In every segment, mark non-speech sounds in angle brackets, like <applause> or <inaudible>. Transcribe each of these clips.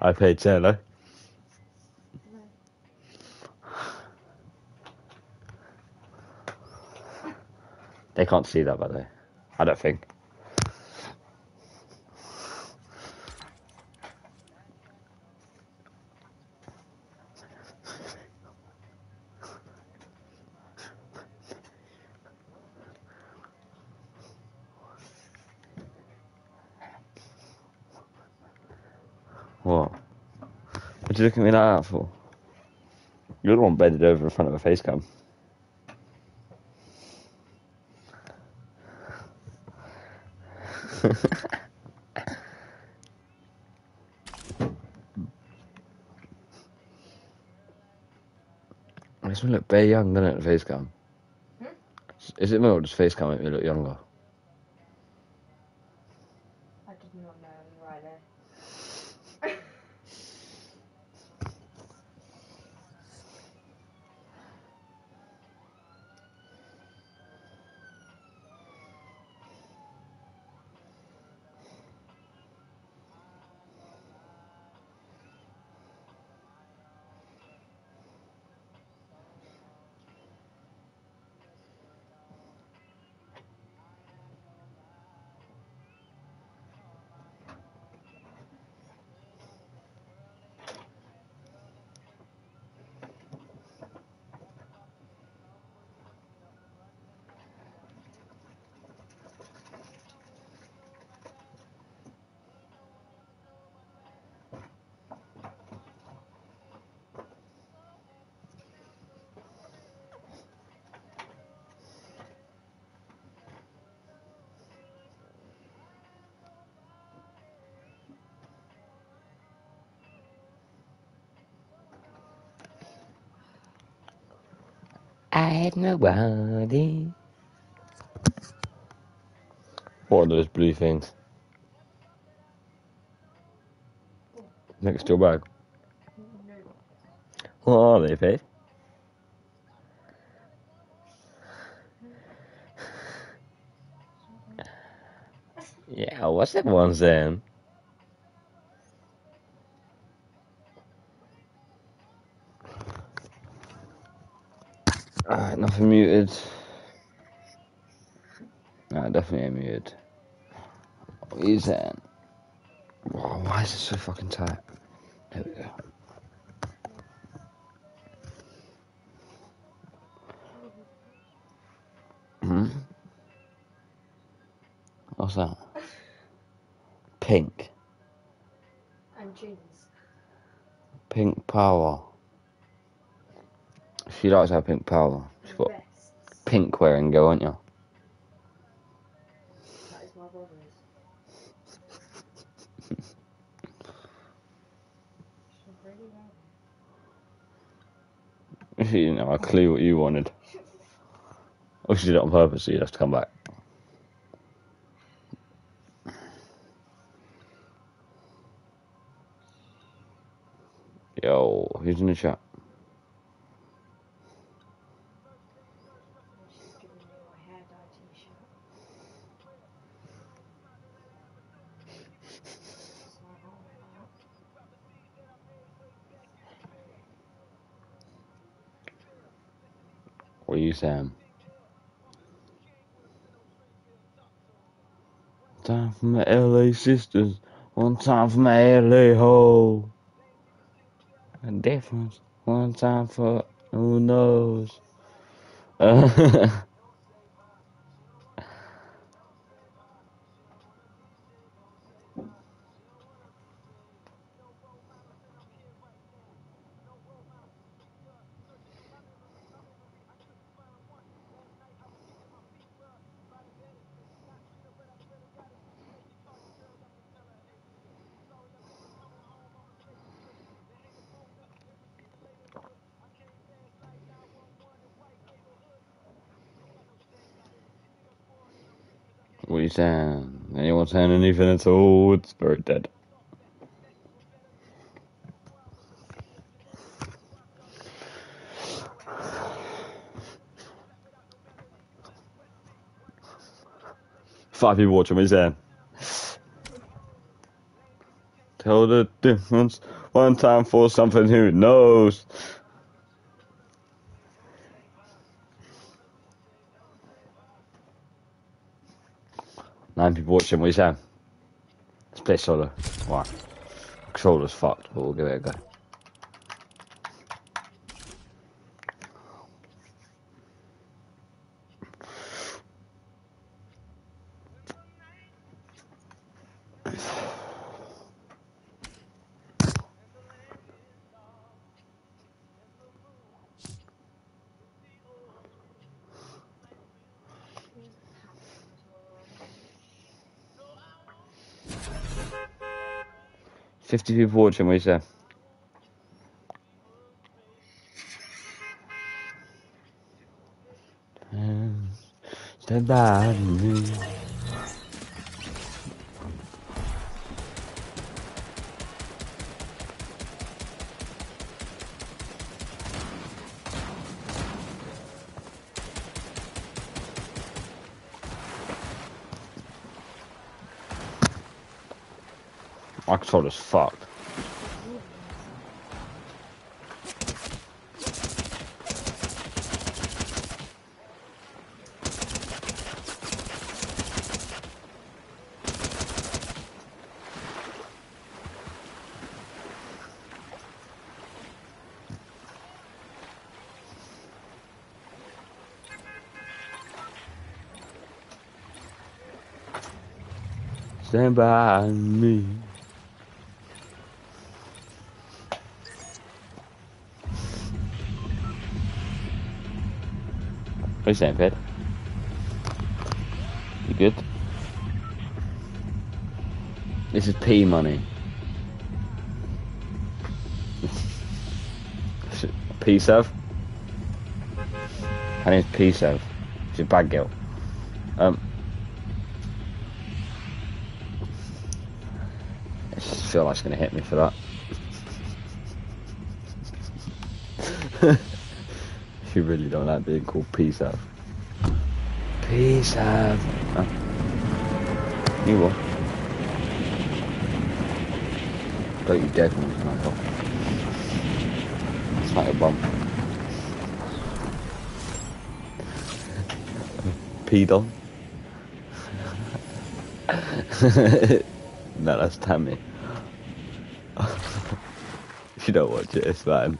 I paid Taylor. They can't see that, by the way. I don't think. What? What you looking at me like that for? You're the one bended over in front of a face cam. Makes me look bare young, doesn't it, the face cam? Hmm? Is it me or does face cam make me look younger? Nobody. What are those blue things? Next to your bag. What are they, Faith? Yeah, what's that one saying? So fucking tight? There we go. Hmm? What's that? Pink. And jeans. Pink power. She likes our pink power. She's got pink wearing go, aren't you? A clue what you wanted. Or she did it on purpose, so you'd have to come back. Yo, who's in the chat? You um, saying? Time for my LA sisters, one time for my LA hoe. A difference, one time for who knows. what <laughs> are you saying? Anyone saying anything at all? It's very dead. Five people watching, me saying? tell the difference. One time for something who knows. Watching, what you saying? Let's play solo. Right. Controller's fucked, but we'll give it a go. Fifty people watching, what you? Um, Stand by me. My controller's fucked. Stand by me. You saying, Fed? You good? This is P money. P Sav? Her name's P Sav. She's a bad girl. Um. I feel like she's gonna hit me for that. She really don't like being called P Sav. P Sav. Huh? You will. Don't you dare call me sniper. Sniper bum. Pedo. <laughs> no, that's Tammy. <laughs> if you don't watch it, it's fine.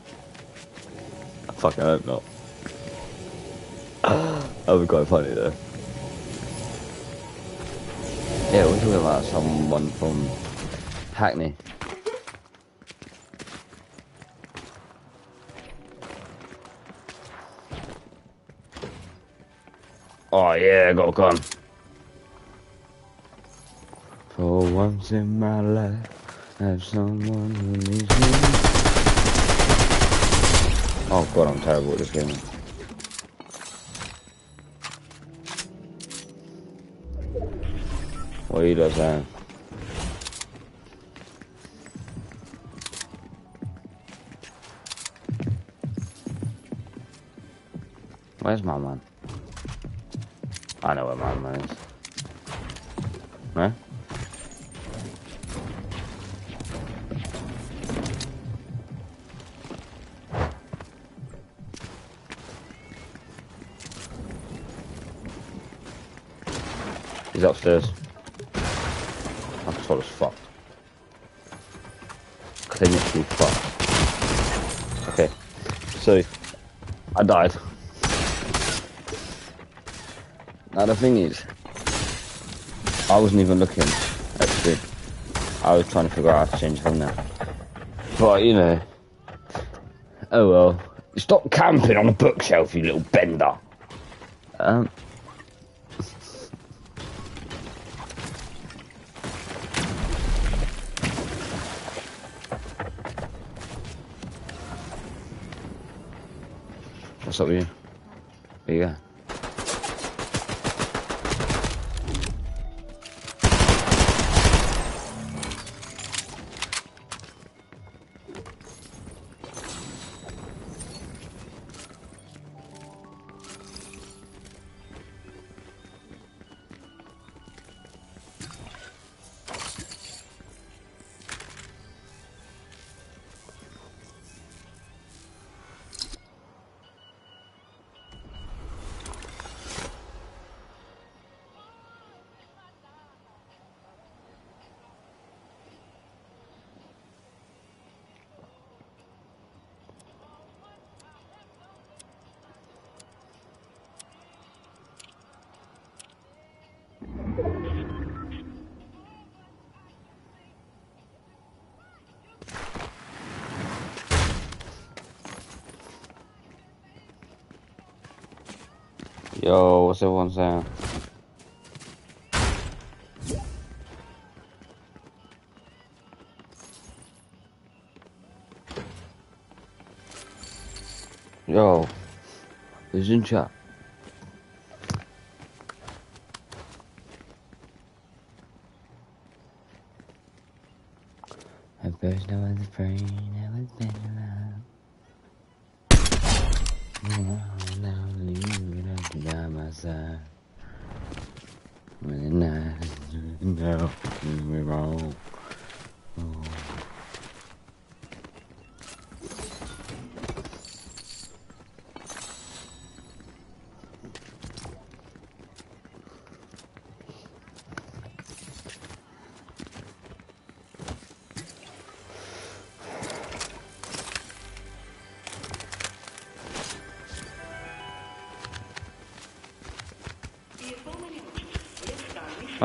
Fuck, I fucking hope not. Would be quite funny though. Yeah, we're talking about someone from Hackney. Oh yeah, I got a gun. For once in my life, I have someone who needs me. Oh god, I'm terrible at this game. Where's my man? I know where my man is. Huh? He's upstairs. My controller's fucked. Clinically fucked. Okay. So, I died. Now the thing is, I wasn't even looking, actually. I was trying to figure out how to change there. But, you know. Oh well. Stop camping on a bookshelf, you little bender. Up with you? Yo, what's everyone saying? Yo, who's in chat?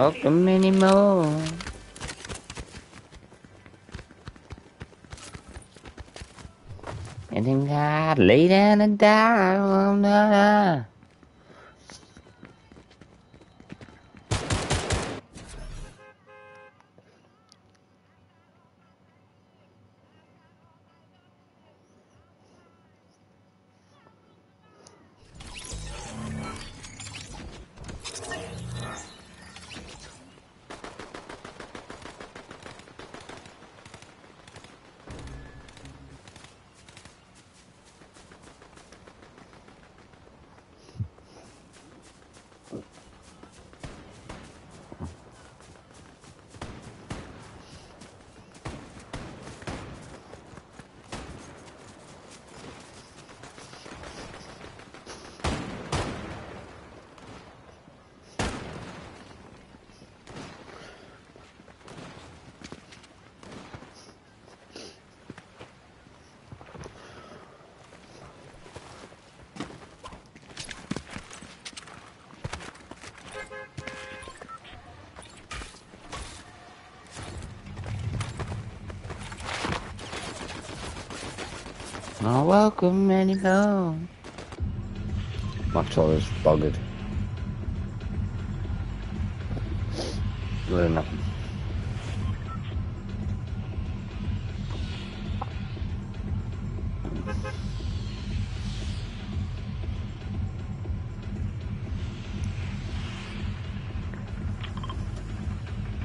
Welcome anymore. And then God lay down and die. Oh, Welcome anymore. My controller's buggered. Good enough.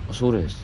What's all this?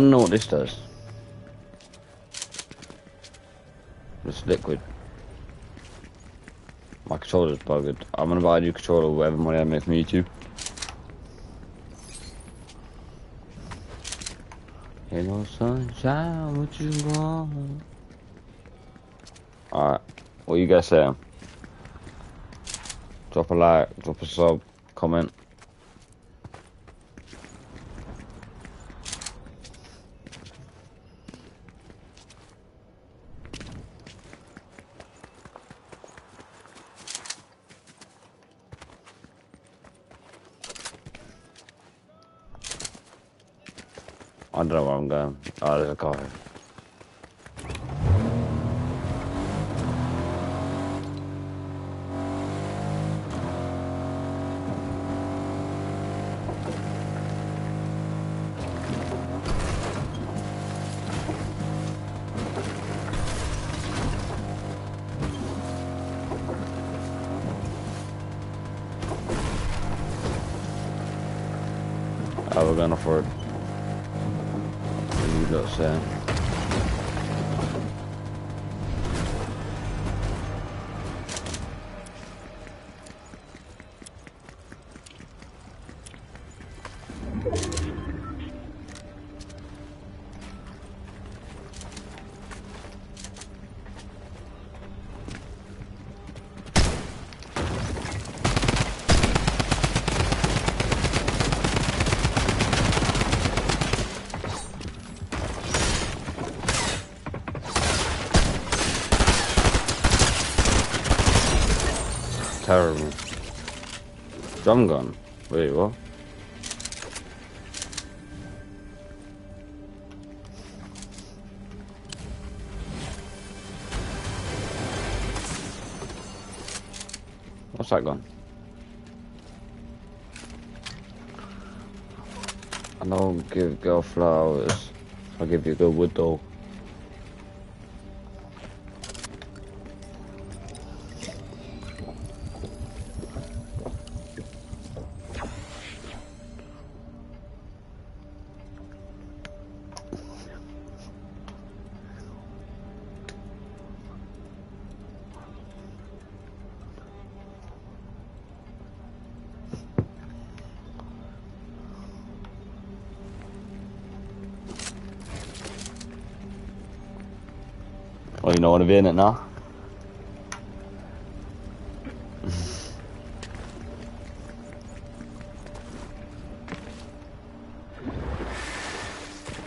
I wanna know what this does. It's liquid. My controller's bugged. I'm gonna buy a new controller with whatever money I make from YouTube. Hello sunshine, what you want? Alright, what you guys saying? Drop a like, drop a sub, comment. Don't know where I'm going. Oh, there's a car Terrible. Drum gun. Wait, what? What's that gun? I don't give girl flowers. I'll give you good wood though. I'm in it now?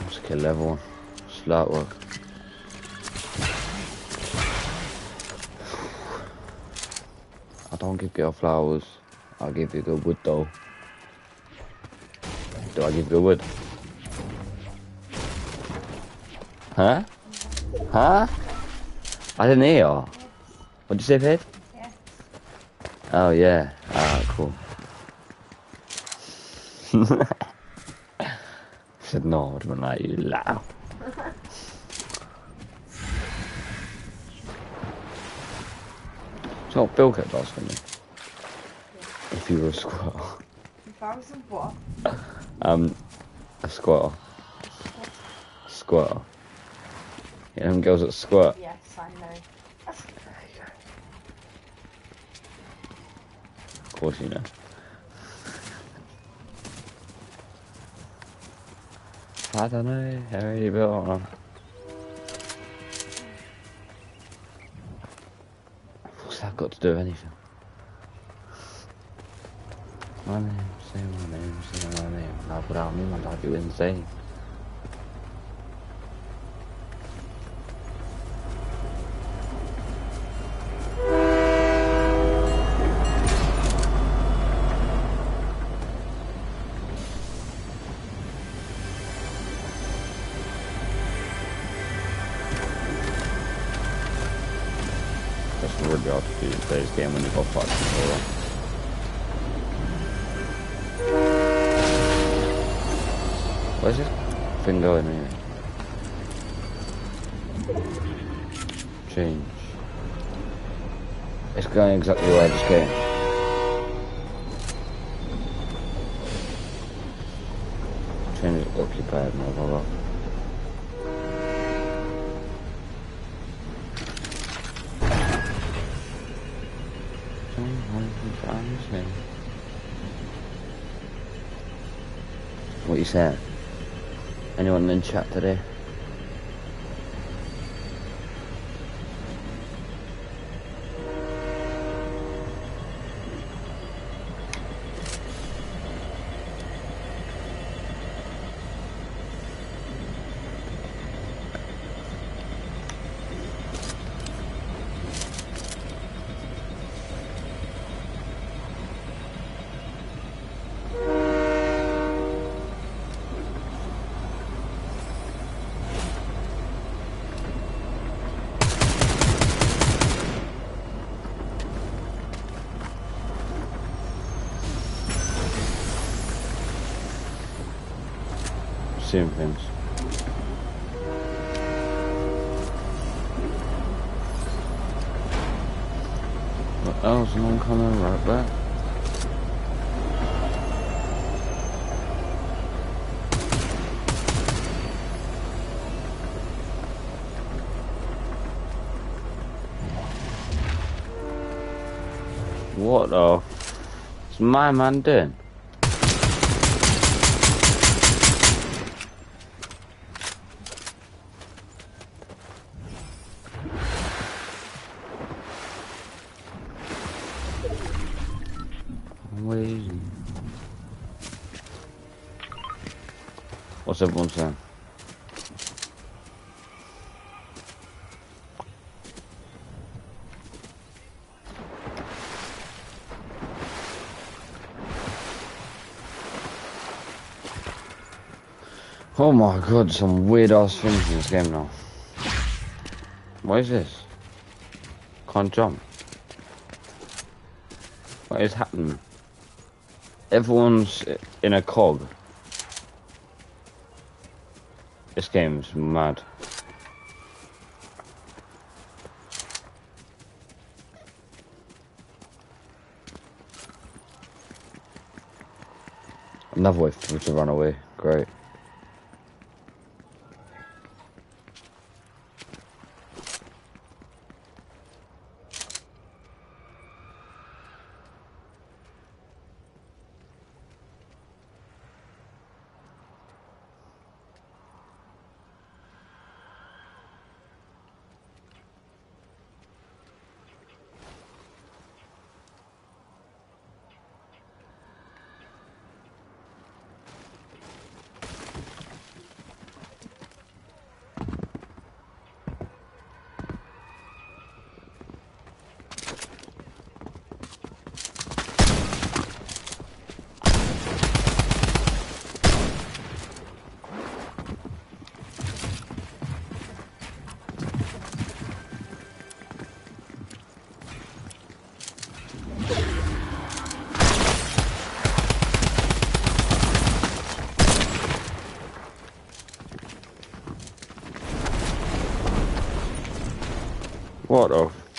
Let's kill level one. Slot work. I don't give girl flowers. I'll give you good wood though. Do I give good wood? Huh? Huh? I didn't hear. What'd you say, Pete? Yeah. Oh, yeah. Ah, cool. <laughs> said no, I would have been like, you loud. <laughs> It's not Bill kept asking me if you were a squirrel. If I was a what? <laughs> Um, a squatter. Squatter. Yeah, them girls that squirt. Yes, I know. Of course you know. I don't know, how you built on. What's that got to do with anything? My name, say my name, say my name. Now without me, my life be insane. Game when. Where's this thing going here? Change. It's going exactly where I just came. What you saying? Anyone in chat today? My man doing? My god, some weird ass things in this game now. What is this? Can't jump. What is happening? Everyone's in a cog. This game's mad. Another way for to run away. Great. What the?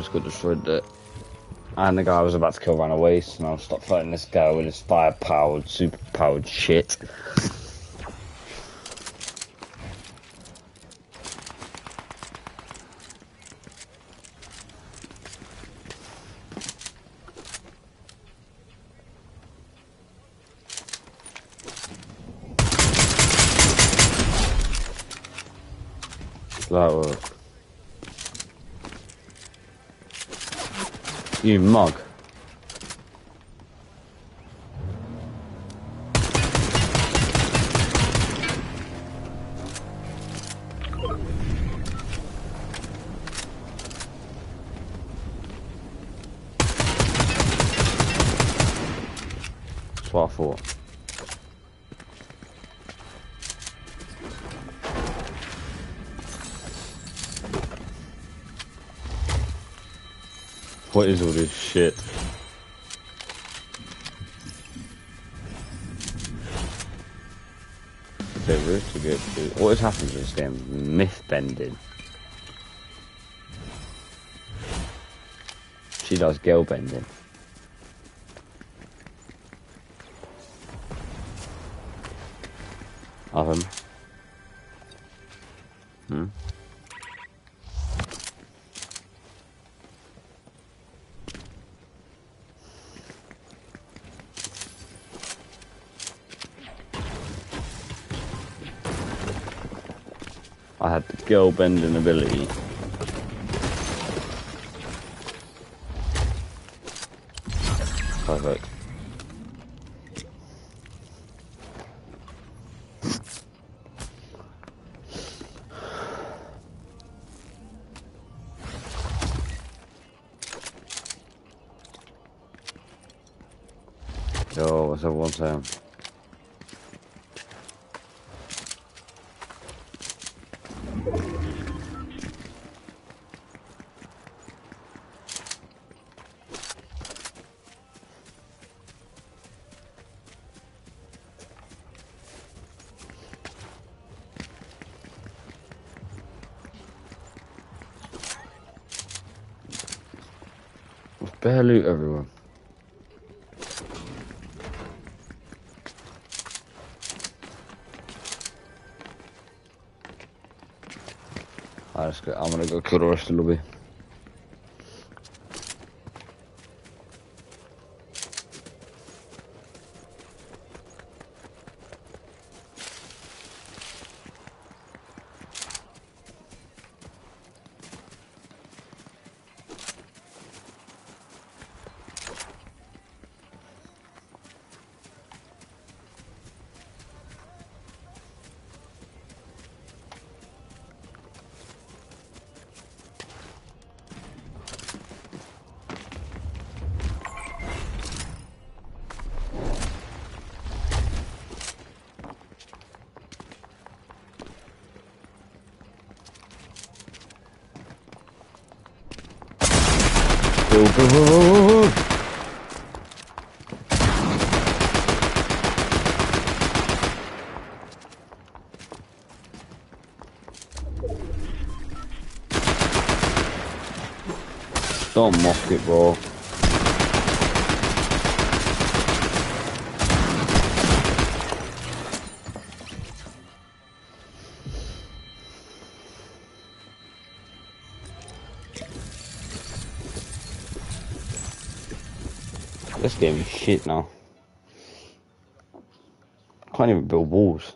Just got destroyed there. And the guy was about to kill ran away, so now stop fighting this guy with his fire powered, super powered shit. That work. You mug. That's what I thought. What is all this shit? Okay, roof to get to. What has happened to this game? Myth bending. She does girl bending. Girl bending ability. Perfect. Yo, what's everyone saying? Go, I'm gonna go kill Don't mock it, bro. Game is shit now. Can't even build walls.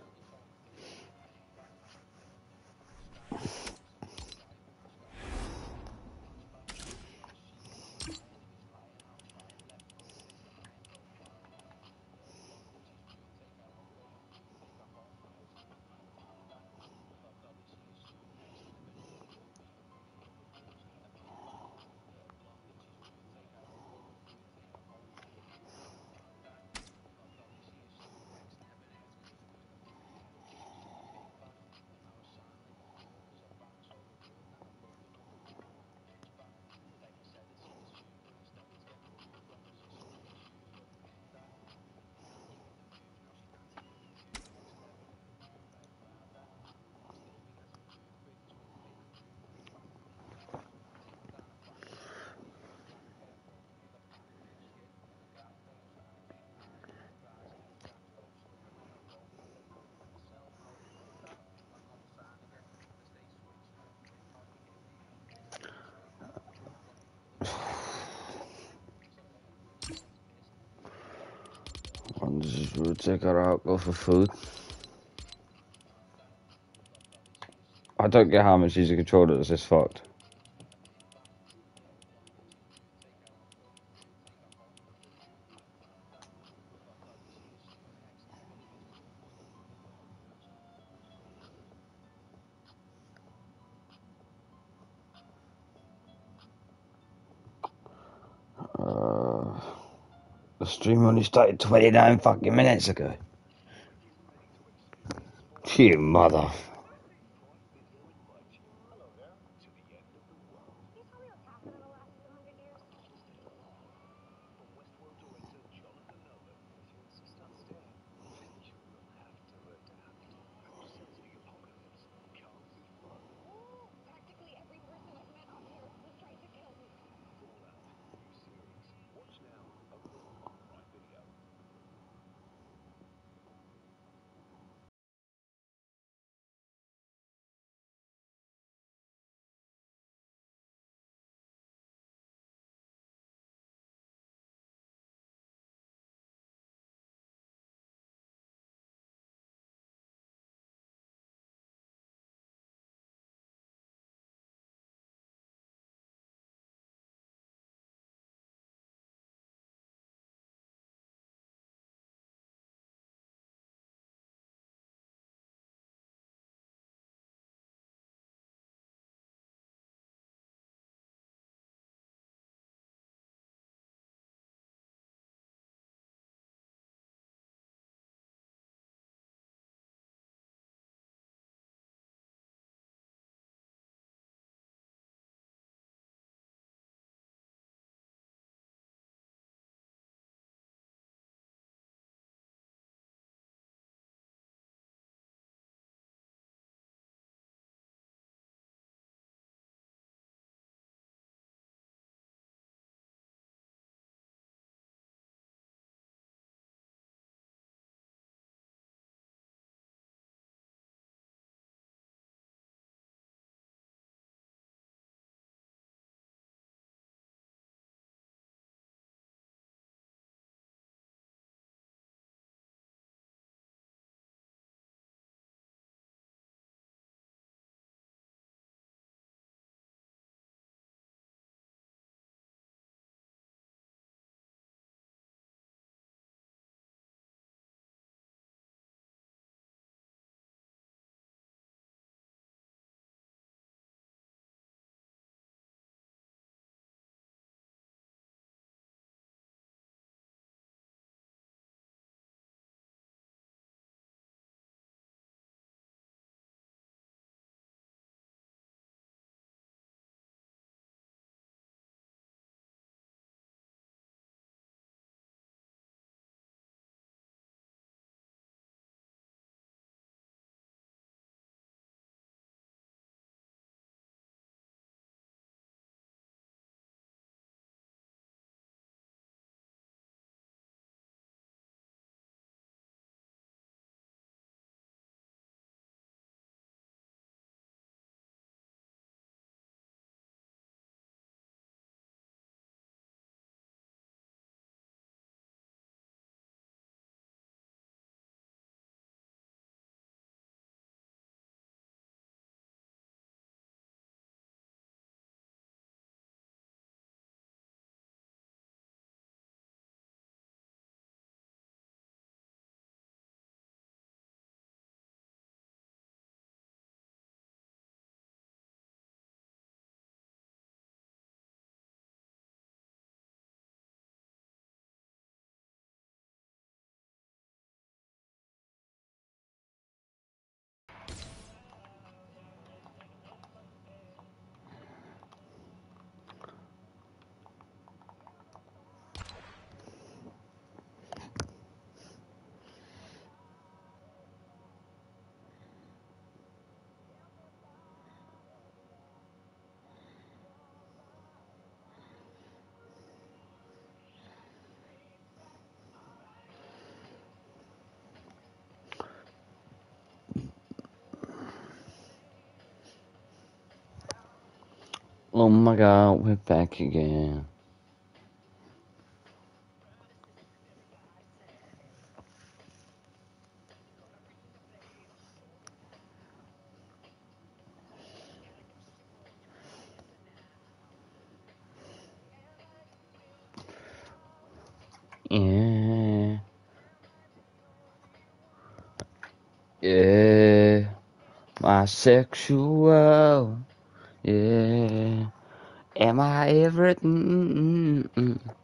I'll take her out, go for food. I don't get how much easier controller is this fucked. The stream only started 29 fucking minutes ago. You mother. Oh my god, we're back again. Yeah. Yeah. My sexual. Yeah. Am I everything? Mm, mm, mm,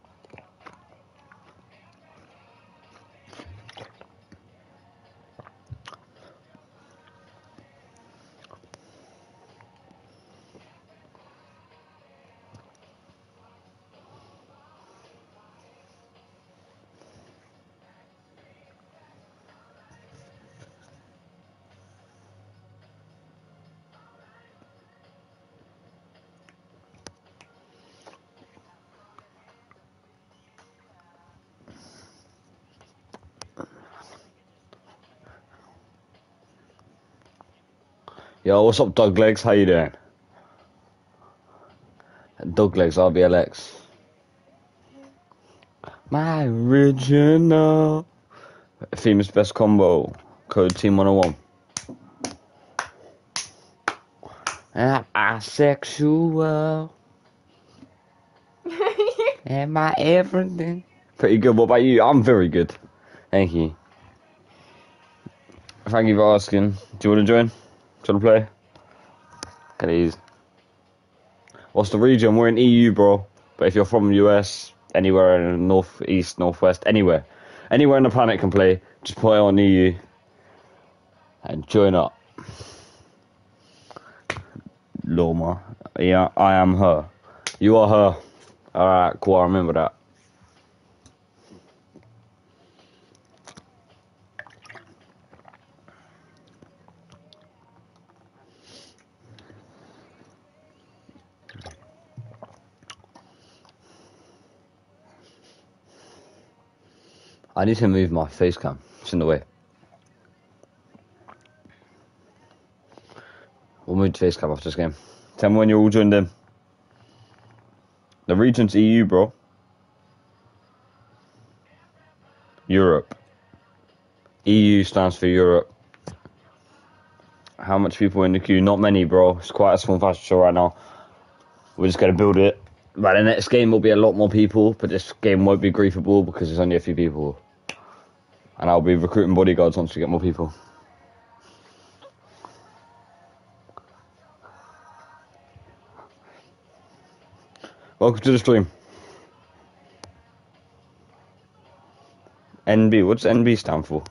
Yo, what's up, Dog Legs? How you doing? Dog Legs, RBLX. My original. Famous best combo. Code Team 101. Am I sexual? <laughs> Am I everything? Pretty good. What about you? I'm very good. Thank you. Thank you for asking. Do you want to join? Want to play? Please. What's the region? We're in EU, bro. But if you're from US, anywhere in the north, east, northwest, anywhere, anywhere on the planet can play. Just play on EU and join up. Loma. Yeah, I am her. You are her. Alright, cool, I remember that. I need to move my face cam. It's in the way. We'll move the face cam after this game. Tell me when you're all joined in. The region's EU, bro. Europe. EU stands for Europe. How much people in the queue? Not many, bro. It's quite a small fashion show right now. We're just gonna build it. But the next game will be a lot more people, but this game won't be griefable because there's only a few people. And I'll be recruiting bodyguards once we get more people. Welcome to the stream. NB, what's NB stand for?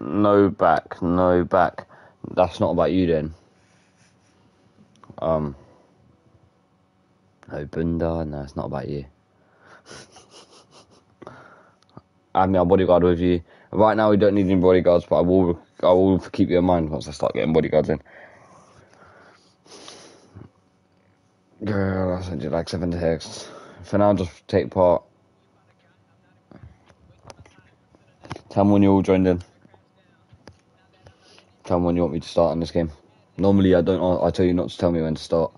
No back, no back. That's not about you then. Um. No bunda, no, it's not about you. I mean, our bodyguard with you. Right now, we don't need any bodyguards, but I will, I will keep you in mind once I start getting bodyguards in. Girl, I sent you like seven texts. For now, just take part. Tell me when you're all joined in. Tell me when you want me to start on this game. Normally, I don't. I tell you not to tell me when to start,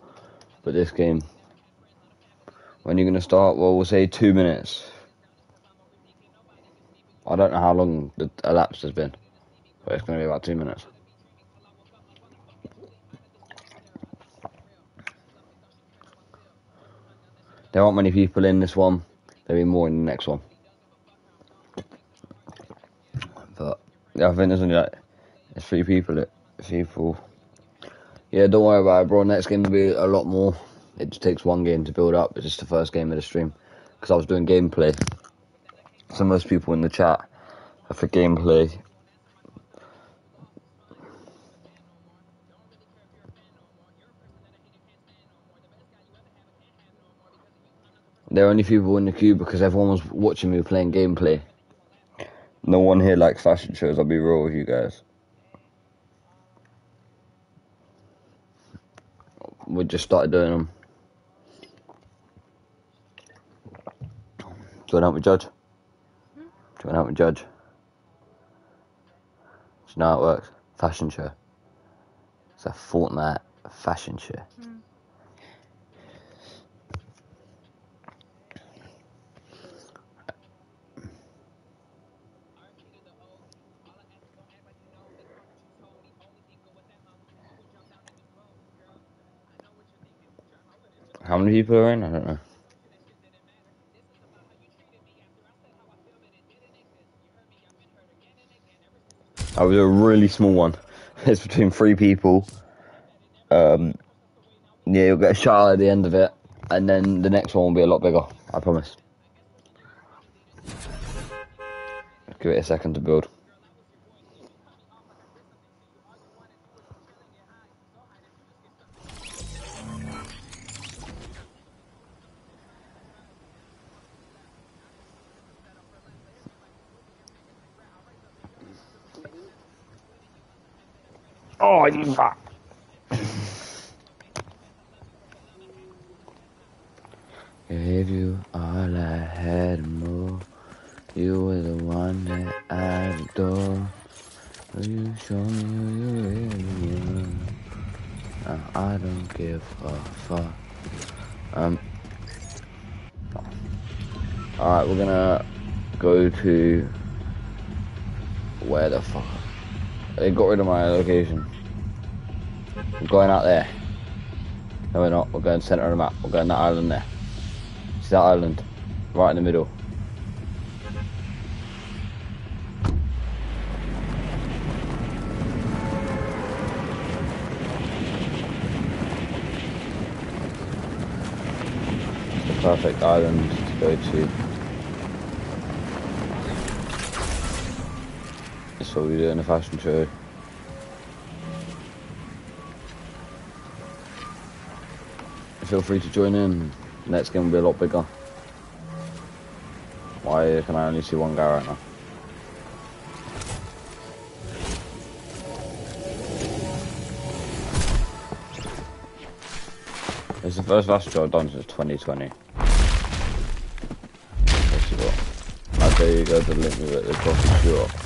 but this game. When you're gonna start? Well, we'll say two minutes. I don't know how long the elapsed has been, but it's gonna be about two minutes. There aren't many people in this one. There'll be more in the next one. But yeah, I think there's only like there's three people. That people. Yeah, don't worry about it, bro. Next game will be a lot more. It just takes one game to build up. It's just the first game of the stream because I was doing gameplay. So most people in the chat are for gameplay. There are only people in the queue because everyone was watching me playing gameplay. No one here likes fashion shows, I'll be real with you guys. We just started doing them. Do you want to judge? Do you want to judge? Do you know how it works? Fashion show. It's a Fortnite fashion show. Mm. How many people are in? I don't know. I was a really small one. <laughs> It's between three people. Um, yeah, you'll get a shot at the end of it, and then the next one will be a lot bigger. I promise. Give it a second to build. Fuck. Gave you all I had and more. You were the one that I adore. Will you show me who you really are? I don't give a fuck. Um. Alright, we're gonna go to. Where the fuck? They got rid of my location. I'm going out there. No, we're not. We're going centre of the map. We're going that island there. See that island? Right in the middle. It's the perfect island to go to. That's what we do in a fashion show. Feel free to join in. Next game will be a lot bigger. Why can I only see one guy right now? It's the first fashion show I've done since 2020. What's it got? I dare you go to the link with it, the coffee shop.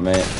Mate?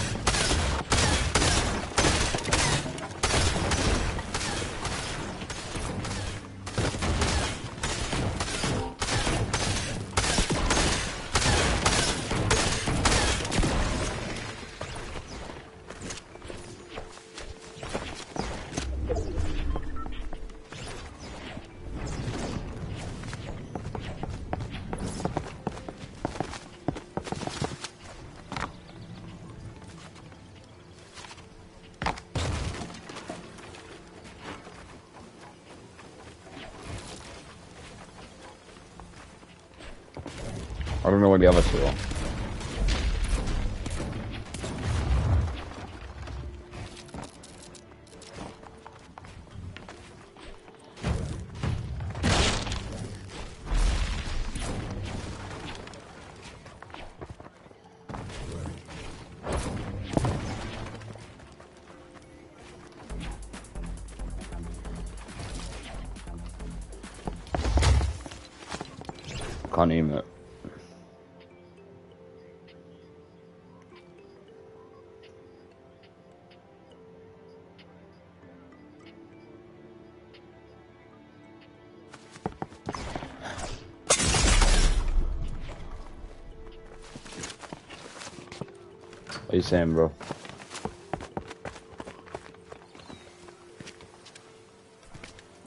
You saying, bro?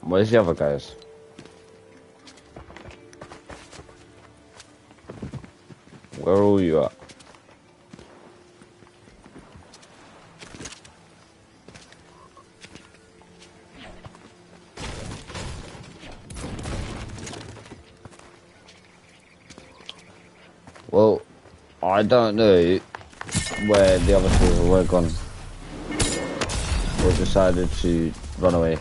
Where's the other guys? Where are you at? Well, I don't know where the other two were gone. we decided to run away.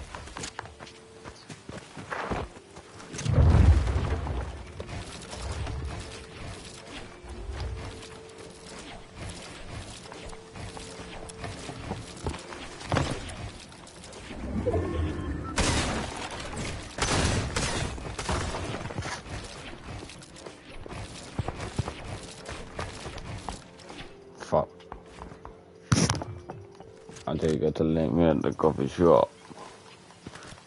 Coffee shop.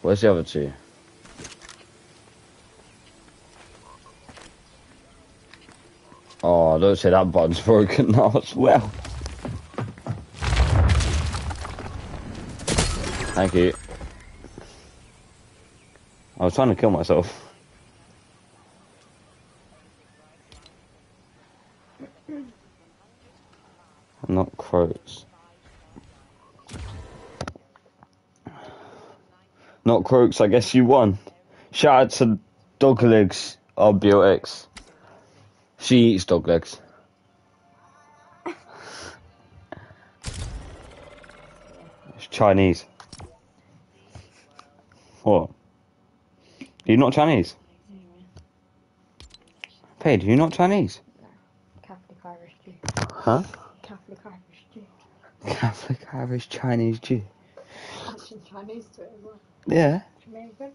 Where's the other two? Oh, don't say that button's <laughs> broken now as well. Thank you. I was trying to kill myself. Not croaks. Croaks, I guess you won. Shout out to Dog Legs of BOX. She eats dog legs. It's Chinese. What? You're not Chinese? Paige, you're not Chinese? Catholic Irish Jew. Huh? Catholic Irish Jew. Catholic Irish Chinese Jew. Chinese to it as well. Yeah. Jamaican.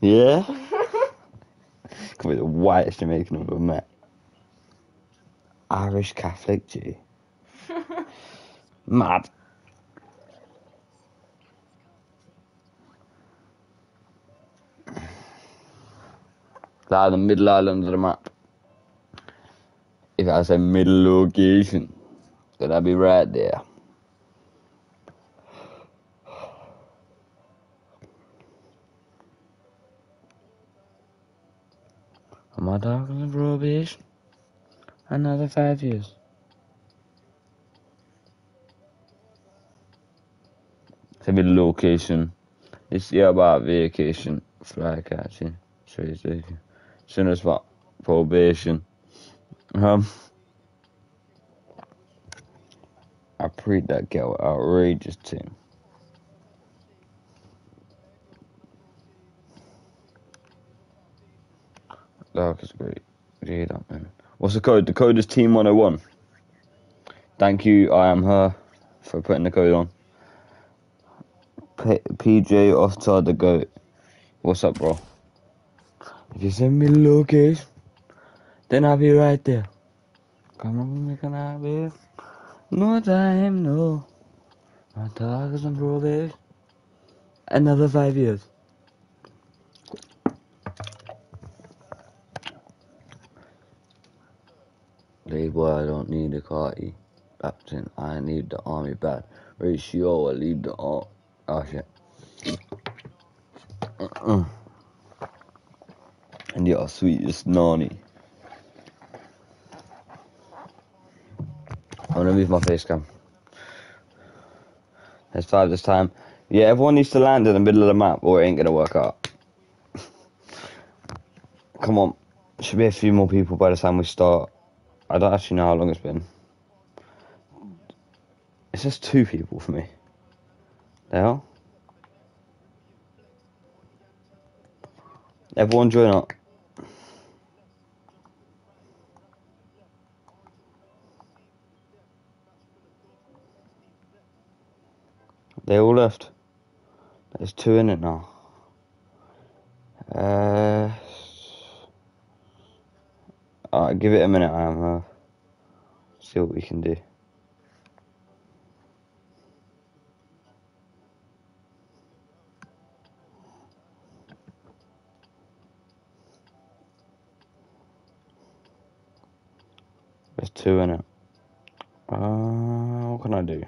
Yeah? <laughs> Could be the whitest Jamaican I've ever met. Irish Catholic Jew. <laughs> Mad. Like the middle island of the map. If I say middle location, then I'd be right there. To probation? Another five years. It's a location. It's yeah about vacation. Fly catching. Straight station. Soon as what? Probation. Um I preed that girl outrageous team. Oh, Dark is great. Up, man. What's the code? The code is Team 101. Thank you, I am her, for putting the code on. P- PJ offside the goat. What's up, bro? If you send me the location, then I'll be right there. Come on, we can have it. No time, no. My dog is on probation. Another five years. Label, I don't need a carty. Captain, I need the army bad. Ratio, I lead the army. Oh shit. Uh-uh. And you're sweetest nanny. I'm gonna move my face cam. There's five this time. Yeah, everyone needs to land in the middle of the map or it ain't gonna work out. Come on. Should be a few more people by the time we start. I don't actually know how long it's been. It's just two people for me. They are. Everyone join up. They all left. There's two in it now. Uh, alright, give it a minute. I am. Uh, see what we can do. There's two in it. Uh, what can I do?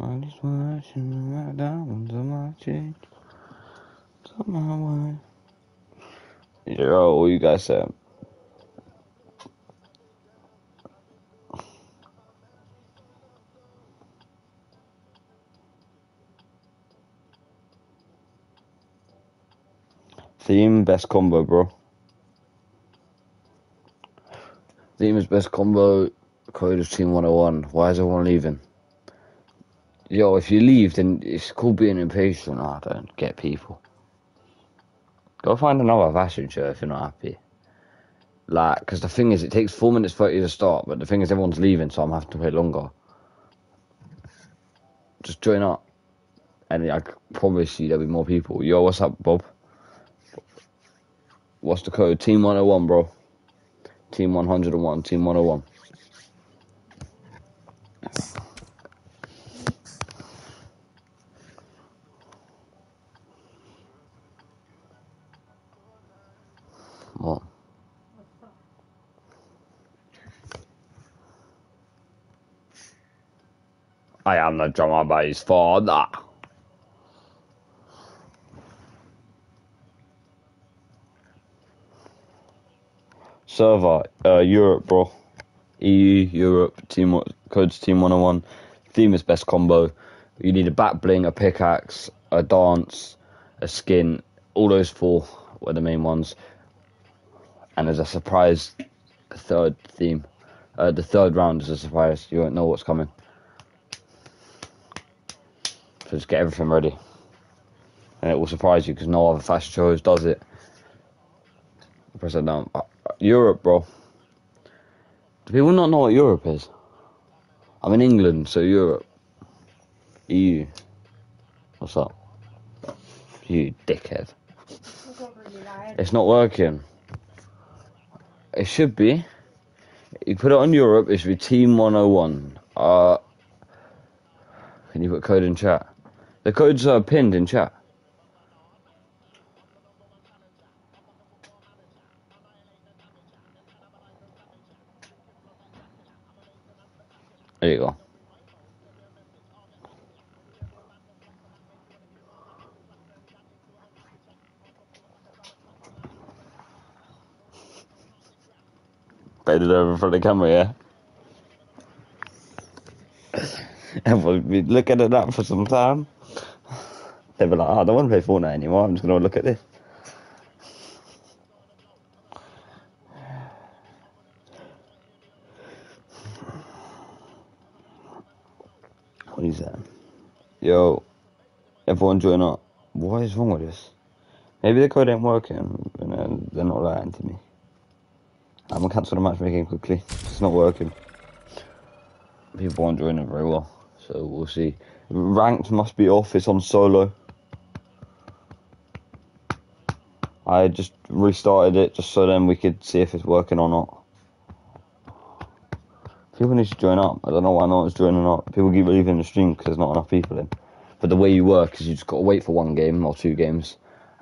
I just watching my diamonds on my cheek. To my way. Yo, what you guys said? Theme best combo, bro. Theme is best combo. Code is team 101. Why is everyone leaving? Yo, if you leave, then it's called being impatient. I don't get people. Go find another fashion show if you're not happy. Like, because the thing is, it takes 4 minutes 30 to start, but the thing is, everyone's leaving, so I'm having to wait longer. Just join up. And I promise you there'll be more people. Yo, what's up, Bob? What's the code? Team 101, bro. Team 101. Team 101. I am the drummer bass father. Server, uh, Europe, bro. EU, Europe, team codes team 101. Theme is best combo. You need a back bling, a pickaxe, a dance, a skin. All those four were the main ones. And there's a surprise third theme. Uh, the third round is a surprise. You won't know what's coming. Just get everything ready. And it will surprise you because no other fashion shows does it. Press it down. Uh, Europe, bro. Do people not know what Europe is? I'm in England, so Europe. EU. What's up? You dickhead. It's not. It's not working. It should be. You put it on Europe, it should be Team 101. Uh, can you put code in chat? The code's are pinned in chat. There you go. Bend it over in front of the camera, yeah? and we'll be looking at that for some time. They'll be like, oh, I don't want to play Fortnite anymore, I'm just going to look at this. What is that? Yo, everyone join up. What is wrong with this? Maybe the code ain't working, and uh, they're not lying to me. I'm gonna cancel the matchmaking quickly. It's not working. People aren't joining very well, so we'll see. Ranked must be off. It's on solo. I just restarted it just so then we could see if it's working or not. People need to join up. I don't know why no one's joining up. People keep leaving the stream because there's not enough people in. But the way you work is you just got to wait for one game or two games,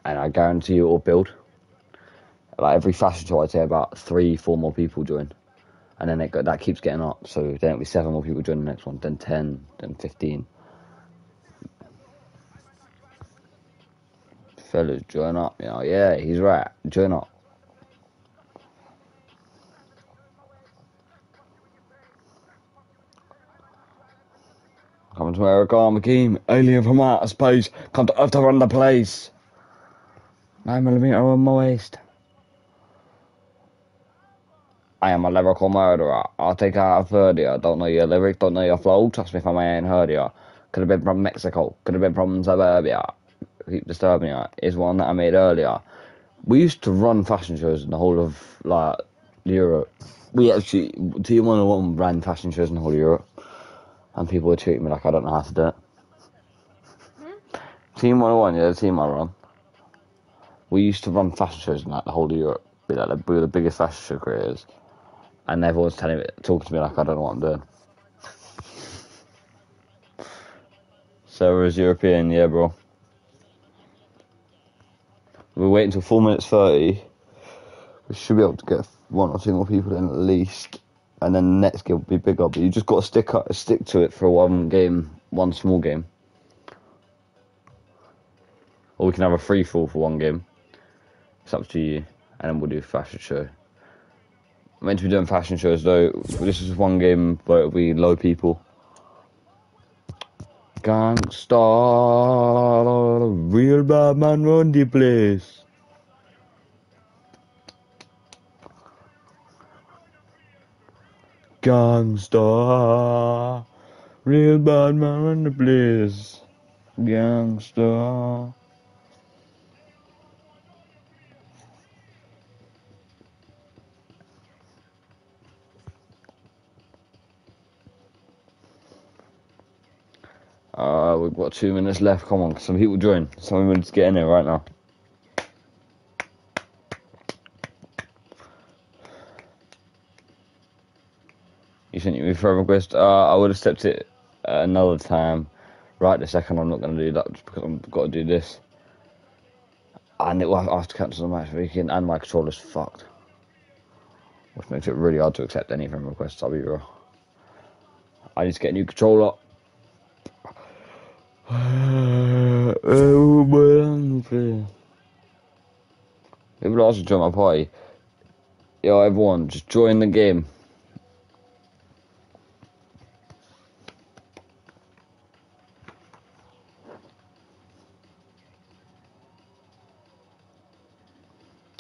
and I guarantee you it'll build. Like every fashion show, I'd say about three, four more people join, and then it that keeps getting up. So then it'll be seven more people join the next one, then ten, then fifteen. Fellas, join up. You know, yeah, he's right. Join up. Coming to Eric Armageem, alien from outer space, come to Earth to run the place. Nine millimeter on my waist. I am a lyrical murderer. I'll take out a third year. Don't know your lyric, don't know your flow. Trust me if I ain't heard ya. Could have been from Mexico, could have been from suburbia. Keep disturbing ya. Is one that I made earlier. We used to run fashion shows in the whole of like Europe. We actually Team 101 ran fashion shows in the whole of Europe. And people were treating me like I don't know how to do it. Hmm. Team 101, yeah, the team I run. We used to run fashion shows in like the whole of Europe. Be like the, we were the biggest fashion show creators. And everyone's telling me, talking to me like I don't know what I'm doing. Sarah's European, yeah, bro. We're waiting until 4 minutes 30. We should be able to get one or two more people in at least. And then the next game will be bigger. But you just got to stick stick to it for one game, one small game. Or we can have a free fall for one game. It's up to you. And then we'll do fashion show. I'm meant to be doing fashion shows though. This is one game, but it'll be low people. Gangsta, real bad man run the place. Gangsta, real bad man run the place. Gangsta. Uh, we've got two minutes left. Come on, some people join. Some people just get in here right now. You sent me a friend request. Uh, I would have stepped it another time. Right this second, I'm not going to do that just because I've got to do this. And it, I have to cancel the match for weekend, and my controller's fucked. Which makes it really hard to accept any friend requests, I'll be real. I need to get a new controller. People also join my party. Yo, everyone, just join the game.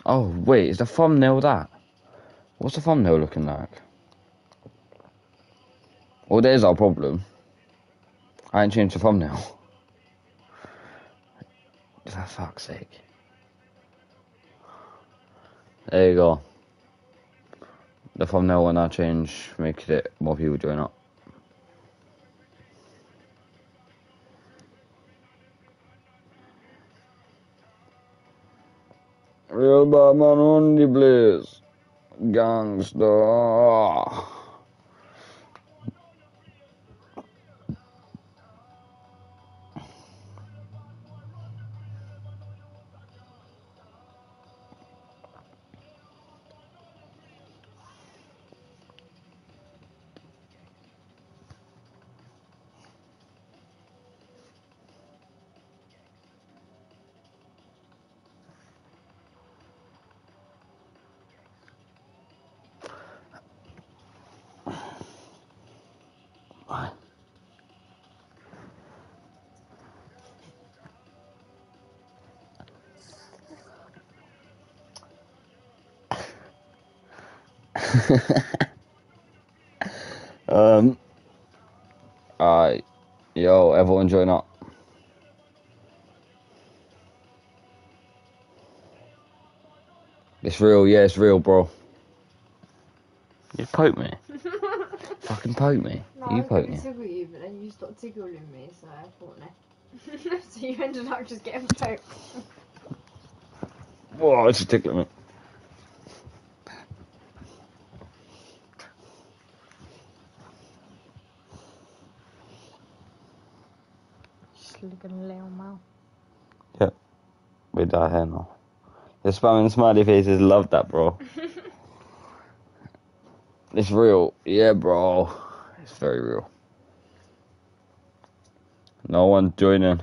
Oh, wait, is the thumbnail that? What's the thumbnail looking like? Well, there's our problem. I ain't changed the thumbnail. <laughs> For fuck's sake. There you go. The thumbnail when I change, make it more people join up. Real bad man only please. Gangster. <laughs> um. Alright. Yo, everyone join up. It's real, yeah, it's real, bro. You poke me. <laughs> Fucking poke me. No, you I poke was me. going to tickle you, but then you stopped tickling me, so I thought no. <laughs> so you ended up just getting poked. Whoa, it's tickling me. Die here now. The spamming smiley faces love that, bro. <laughs> it's real. Yeah, bro. It's very real. No one joining.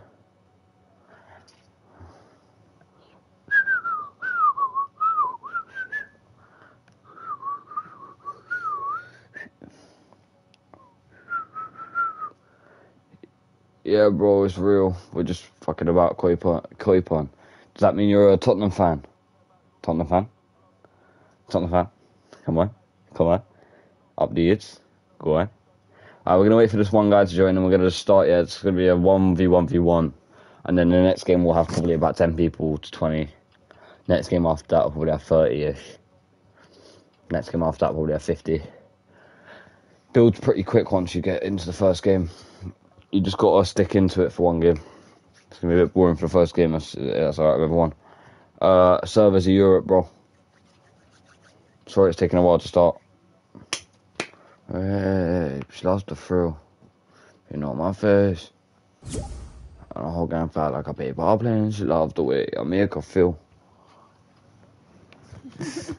Yeah, bro, it's real. We're just fucking about koi pon. Does that mean you're a Tottenham fan? Tottenham fan? Tottenham fan? Come on. Come on. Up the ears. Go on. We're gonna wait for this one guy to join and we're gonna start, yeah, it's gonna be a 1v1v1. And then the next game we'll have probably about 10 people to 20. Next game after that we'll probably have 30 ish. Next game after that we'll probably have 50. Builds pretty quick once you get into the first game. You just gotta stick into it for one game. It's gonna be a bit boring for the first game. That's, that's alright with everyone. Uh, servers of Europe, bro. Sorry it's taking a while to start. Hey, she lost the thrill. You know my face. And the whole game felt like a paper plane. She loved the way I make her feel. <laughs>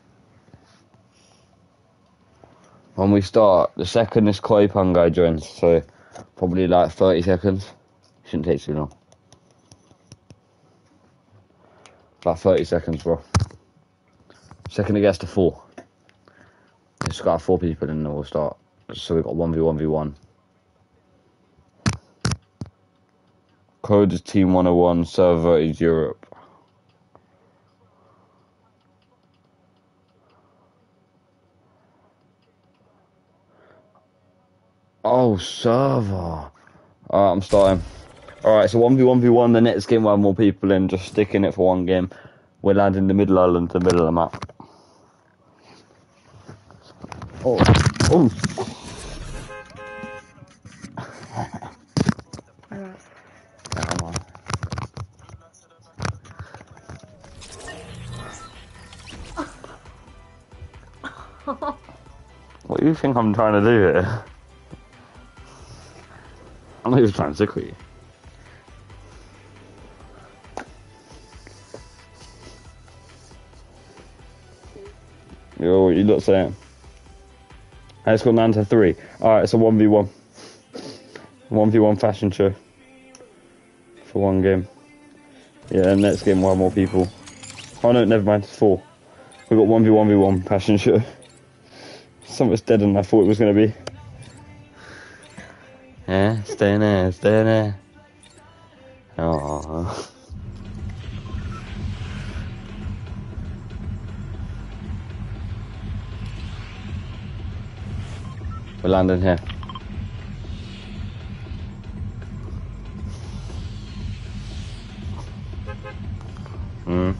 when we start, the second this Koi Pan guy joins, so probably like 30 seconds. Shouldn't take too long. About 30 seconds, bro. Second it gets to four. It's got four people and then we'll start. So we've got 1v1v1. Code is Team 101, server is Europe. Oh, server. Alright, I'm starting. Alright, so 1v1v1, the next game we'll have more people in, just stick in it for one game. We're land in the middle island, the middle of the map. Oh, oh. What do you you think I'm trying to do here? I'm not even trying to tickle you. What you lot saying? High school 9 to 3. Alright, it's a 1v1. 1v1 fashion show. For one game. Yeah, and next game have more people. Oh no, never mind, it's four. We've got 1v1v1 fashion show. <laughs> Something's deader than I thought it was going to be. Yeah, stay in there, stay in there. Aww. We're landing here. Mm.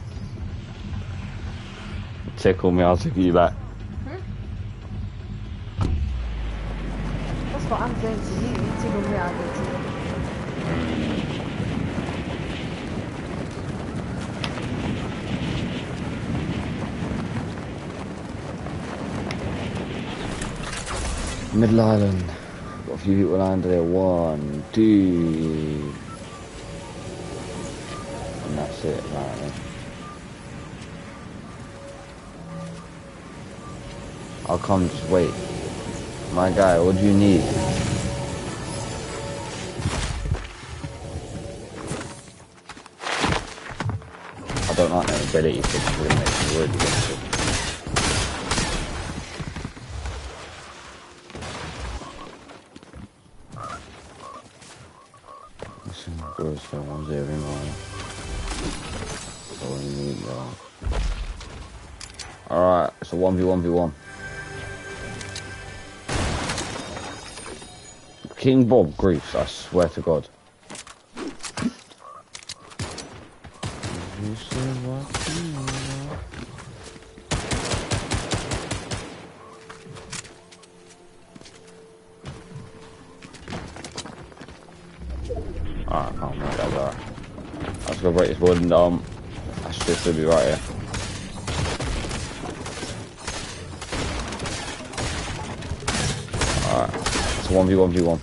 Tickle me, I'll tickle you back. That's what I'm saying to you. Tickle me, I'll do to you. Middle Island. Got a few people landed there. One, two. And that's it, apparently. I'll come, just wait. My guy, what do you need? I don't like the ability make me really difficult. King Bob griefs, I swear to God. Alright, I can't make that right. I was gonna break this wood and um I should still be right here. Alright. It's a 1v1v1.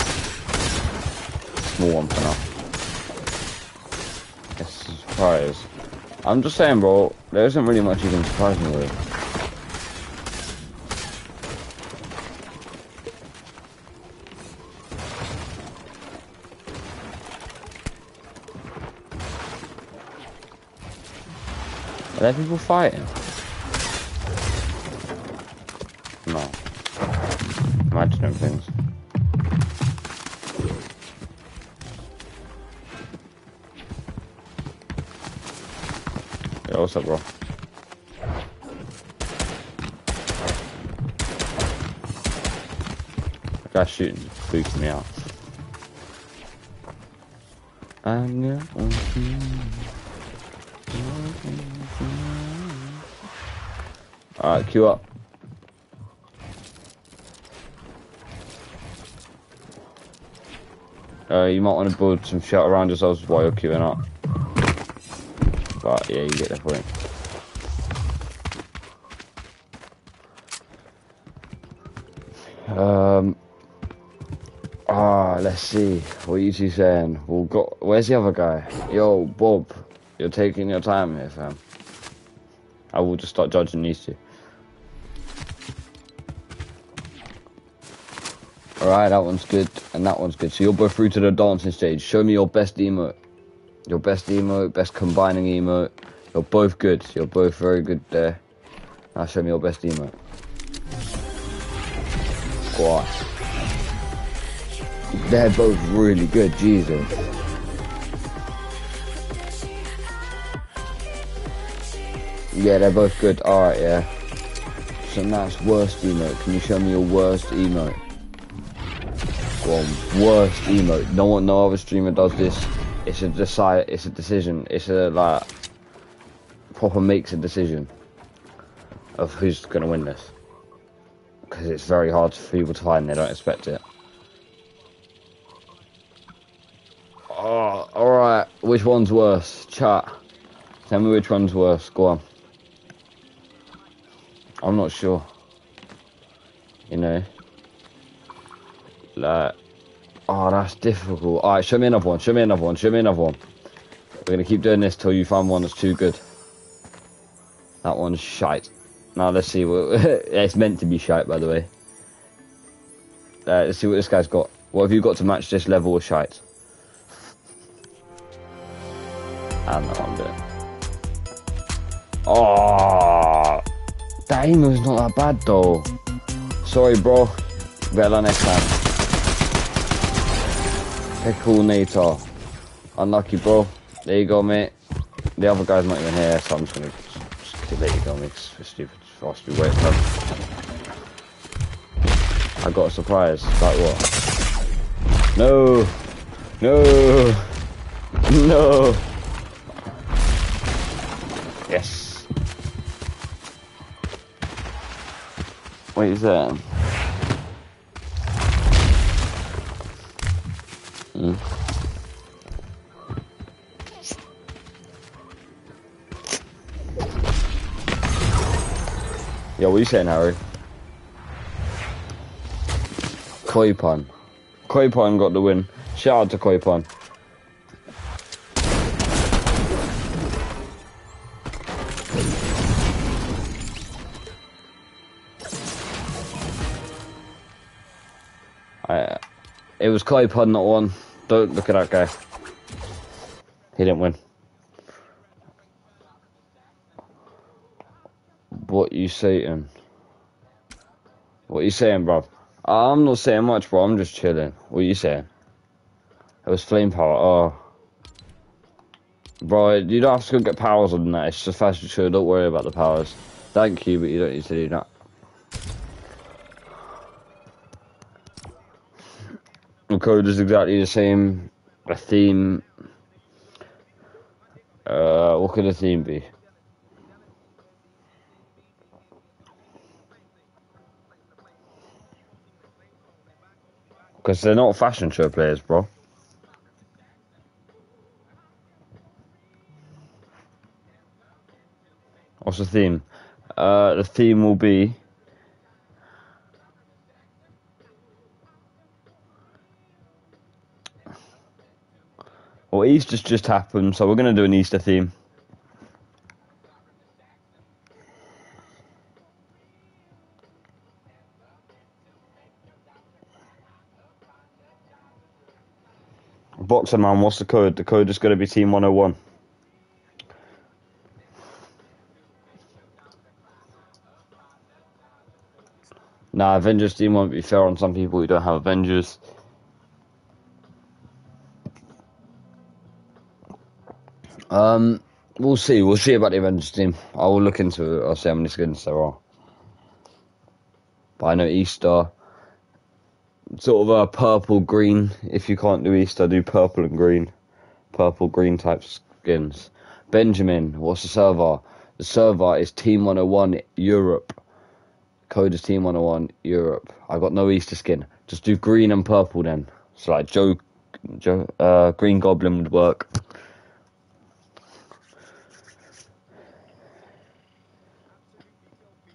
Small one for now. It's a surprise. I'm just saying bro, there isn't really much you can surprise me with. Are there people fighting? Bro? That guy shooting freaks me out. I'm Alright, queue up. Uh, you might want to build some shit around yourselves while you're queuing up. Yeah, you get the point. Um. Ah, let's see. What you two saying? We'll go. Where's the other guy? Yo, Bob. You're taking your time here, fam. I will just start judging these two. Alright, that one's good, and that one's good. So you're both through to the dancing stage. Show me your best emote. Your best emote, best combining emote. You're both good. You're both very good there. Now show me your best emote. On. They're both really good, Jesus. Yeah, they're both good. Alright, yeah. So that's worst emote. Can you show me your worst emote? Go on, worst emote. No one, no other streamer does this. It's a decide. It's a decision. It's a like proper makes a decision of who's gonna win this because it's very hard for people to find. They don't expect it. Ah, oh, all right. Which one's worse? Chat. Tell me which one's worse. Go on. I'm not sure. You know, Like, oh, that's difficult. All right, show me another one. Show me another one. Show me another one. We're gonna keep doing this till you find one that's too good. That one's shite. Now let's see what <laughs> it's meant to be shite, by the way. Uh, let's see what this guy's got. What have you got to match this level of shite? I don't know I'm doing. Oh, that aim was not that bad though. Sorry, bro. Better next time. Pickle Nator. Unlucky, bro. There you go, mate. The other guy's not even here, so I'm just gonna go, mate. It's stupid. Fast be waiting I got a surprise. Like what? No! No! <laughs> No! Yes. Wait, is that? Yo, what you saying, Harry? Koipan. Koipan got the win. Shout out to Koipan. I, it was Koipan that won. Don't look at that guy. He didn't win. What you saying? What you saying, bro? I'm not saying much, bro. I'm just chilling. What you saying? It was flame power. Oh. Bro, you don't have to go get powers on that. It's just fast true. Don't worry about the powers. Thank you, but you don't need to do that. The code is exactly the same. A theme. Uh, what could a theme be? Because they're not fashion show players, bro. What's the theme? Uh, the theme will be. Well, Easter's just happened, so we're going to do an Easter theme. Boxer man, what's the code? The code is going to be Team 101. Nah, Avengers team won't be fair on some people who don't have Avengers. Um, we'll see. We'll see about the Avengers team. I will look into it. I'll see how many skins there are. But I know Easter, sort of a purple green. If you can't do Easter, do purple and green, purple green type skins. Benjamin, what's the server? The server is Team 101 Europe. Code is Team 101 Europe. I got no Easter skin. Just do green and purple then. So like Joe, Joe, uh, Green Goblin would work.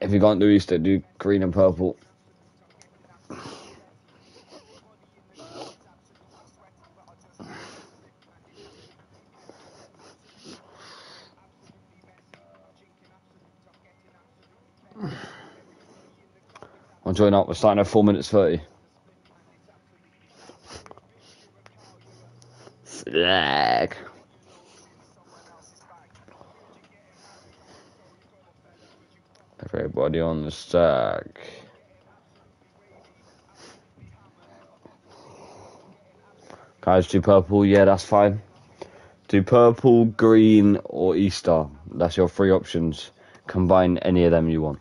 If you can't do Easter, do green and purple. I'll join up. We're starting at 4 minutes 30. Slag. Everybody on the stack. Guys, do purple. Yeah, that's fine. Do purple, green, or Easter. That's your three options. Combine any of them you want.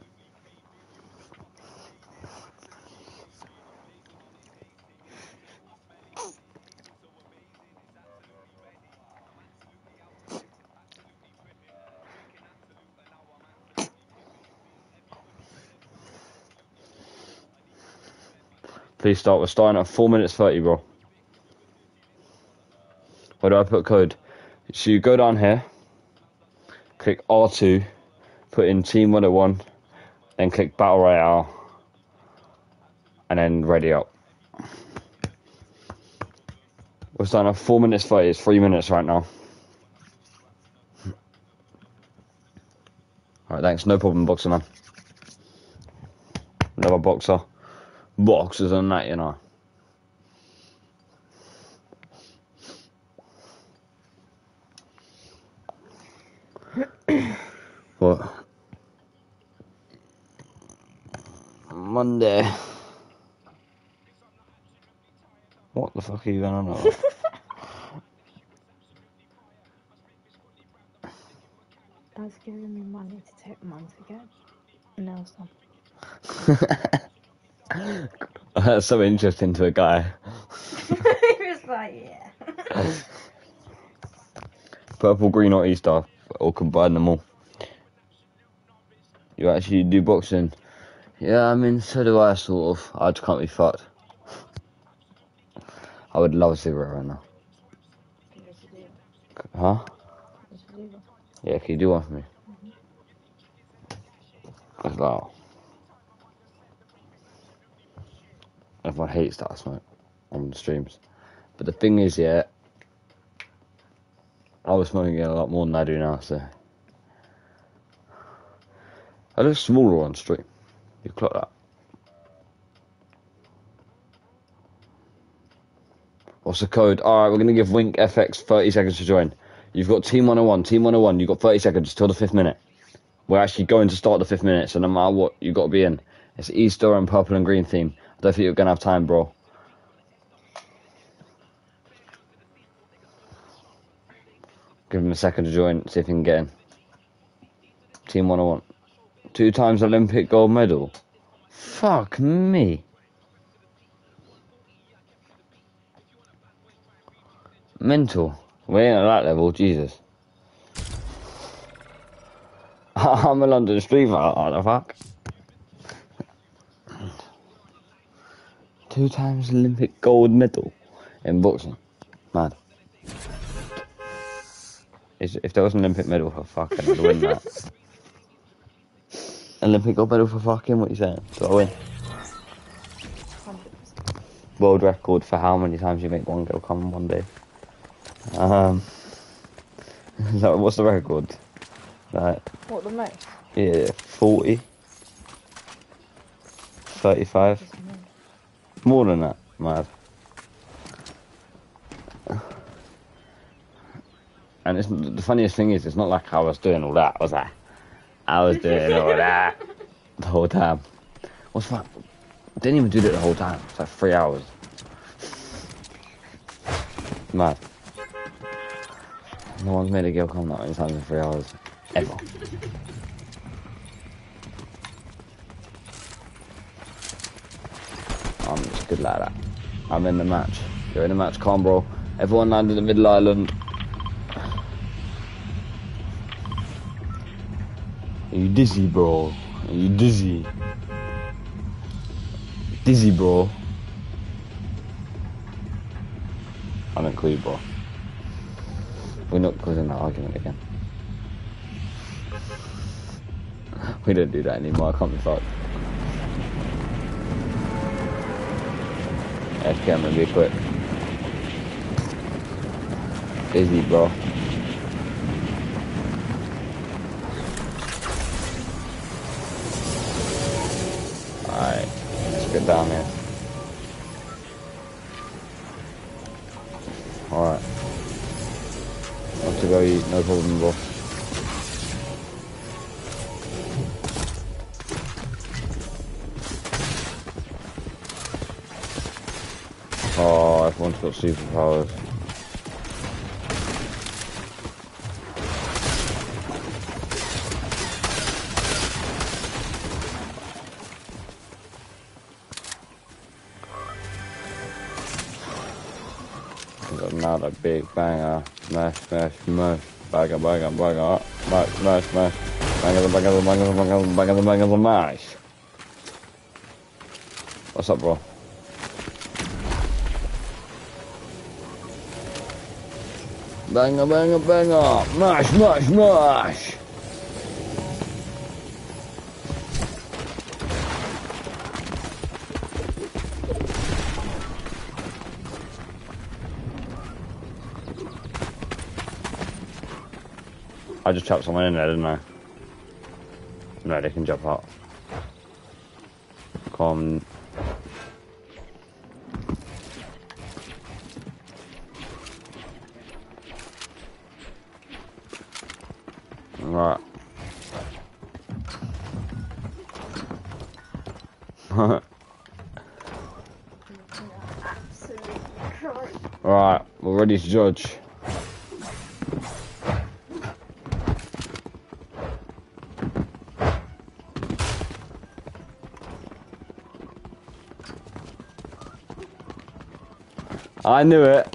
Please start. We're starting at 4 minutes 30, bro. Where do I put code? So you go down here, click R2, put in Team 101, then click Battle Royale, and then ready up. We're starting at four minutes thirty. It's three minutes right now. Alright, thanks. No problem, boxer man. Another boxer. Boxers and that, you know. <coughs> what? Monday. What the fuck are you going on about? That's giving me money to take mine to get nails done. <laughs> That's so interesting to a guy. <laughs> he was like, yeah. <laughs> Purple, green, or Easter, or combine them all. You actually do boxing? Yeah, I mean, so do I, sort of. I just can't be fucked. I would love a cigarette right now. Huh? Yeah, can you do one for me? Mm-hmm. That's loud. Everyone hates that smoke on the streams. But the thing is, yeah, I was smoking a lot more than I do now, so. I look smaller on stream. You clock that. What's the code? Alright, we're going to give Wink FX 30 seconds to join. You've got Team 101, Team 101, you've got 30 seconds till the fifth minute. We're actually going to start the fifth minute, so no matter what, you've got to be in. It's Easter and purple and green theme. Don't think you're to have time, bro. Give him a second to join, see if he can get in. Team 101. Two times Olympic gold medal. Fuck me. Mental. We ain't at that level, Jesus. <laughs> I'm a London fighter, what the fuck? Two times Olympic gold medal in boxing. Mad. If there was an Olympic medal for fucking, I'd win that. <laughs> Olympic gold medal for fucking, what you saying? Do I win? 100%. World record for how many times you make one girl come in one day. Um, <laughs> so what's the record? Like, What, the most? yeah, 40? 35? More than that, mad. And it's, the funniest thing is, it's not like I was doing all that, was I? I was doing all that the whole time. What's that? Didn't even do that the whole time. It's like three hours. Mad. No one's made a girl come that many times in three hours. Ever. I'm just good like that. I'm in the match. You're in the match, calm bro. Everyone land in the middle island. Are you dizzy, bro? Are you dizzy? Dizzy, bro. I'm in Cleve, bro. We're not causing that argument again. We don't do that anymore, I can't be fucked. I'm gonna be quick. Busy, bro. Alright, let's get down here. Alright. Want to go eat, no problem, bro. Oh, got superpowers. Another big banger. Smash, smash, smash. Banger, banger, banger. Smash, smash, smash. Banger, banger, banger, banger, banger, banger, mash. What's up, bro? Banger, banger, banger. Banger, banger, banger. Mash, mash, mash. I just chopped someone in there, didn't I? No, they can jump out. Come to judge. I knew it.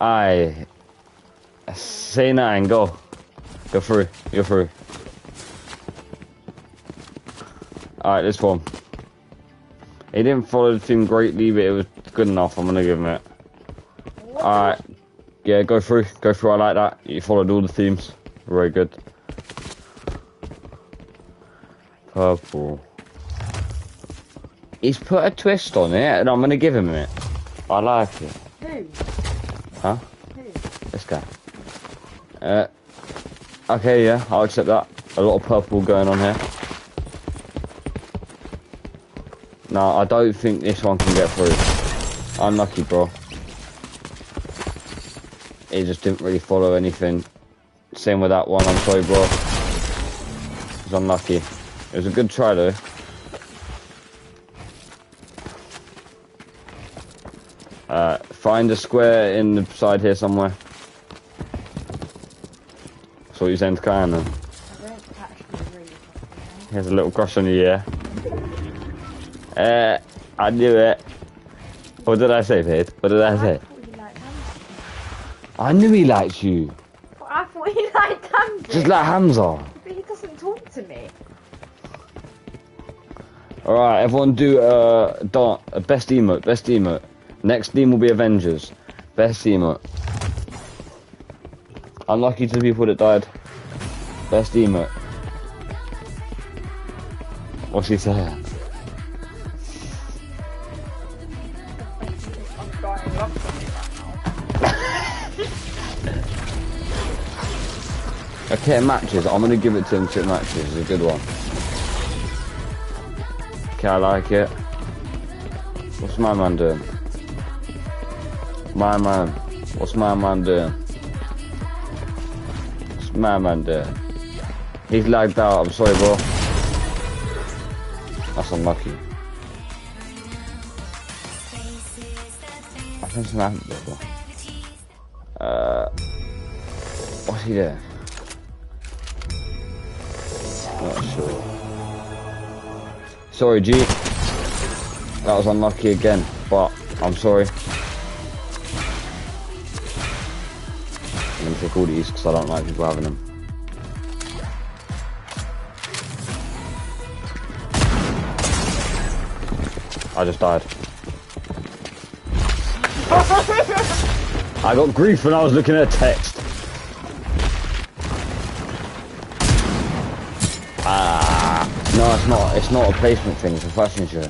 I say nine, go. Go through. Go through. Alright, this one. He didn't follow the team greatly, but it was good enough. I'm gonna give him it. Alright. Yeah, go through. Go through. I like that. You followed all the themes. Very good. Purple. He's put a twist on it, and I'm gonna give him it. I like it. Who? Huh? Who? This guy. Uh, okay, yeah, I'll accept that. A lot of purple going on here. No, I don't think this one can get through. Unlucky, bro. He just didn't really follow anything. Same with that one, I'm sorry, bro. It was unlucky. It was a good try, though. Uh, find a square in the side here somewhere. So you're saying to Kyan then? I really He has a little crush on you, yeah? Uh, I knew it. What did I say, Pete? What did I say? I thought you liked I knew he liked you. But I thought he liked Hamza. Just like Hamza. But he doesn't talk to me. Alright, everyone do uh, dart, uh, best emote, best emote. Next theme will be Avengers. Best emote. Unlucky to the people that died. Best emote. What's he saying? 10 matches, I'm going to give it to him 2 matches. It's a good one. Okay, I like it. What's my man doing? My man. What's my man doing? What's my man doing? He's lagged out, I'm sorry, bro. That's unlucky. I think it's an bro. Uh, what's he doing? Sorry, G. That was unlucky again, but I'm sorry. I'm gonna take all these because I don't like people having them. I just died. <laughs> I got grief when I was looking at a text. No, it's not. It's not a placement thing. It's a fashion show.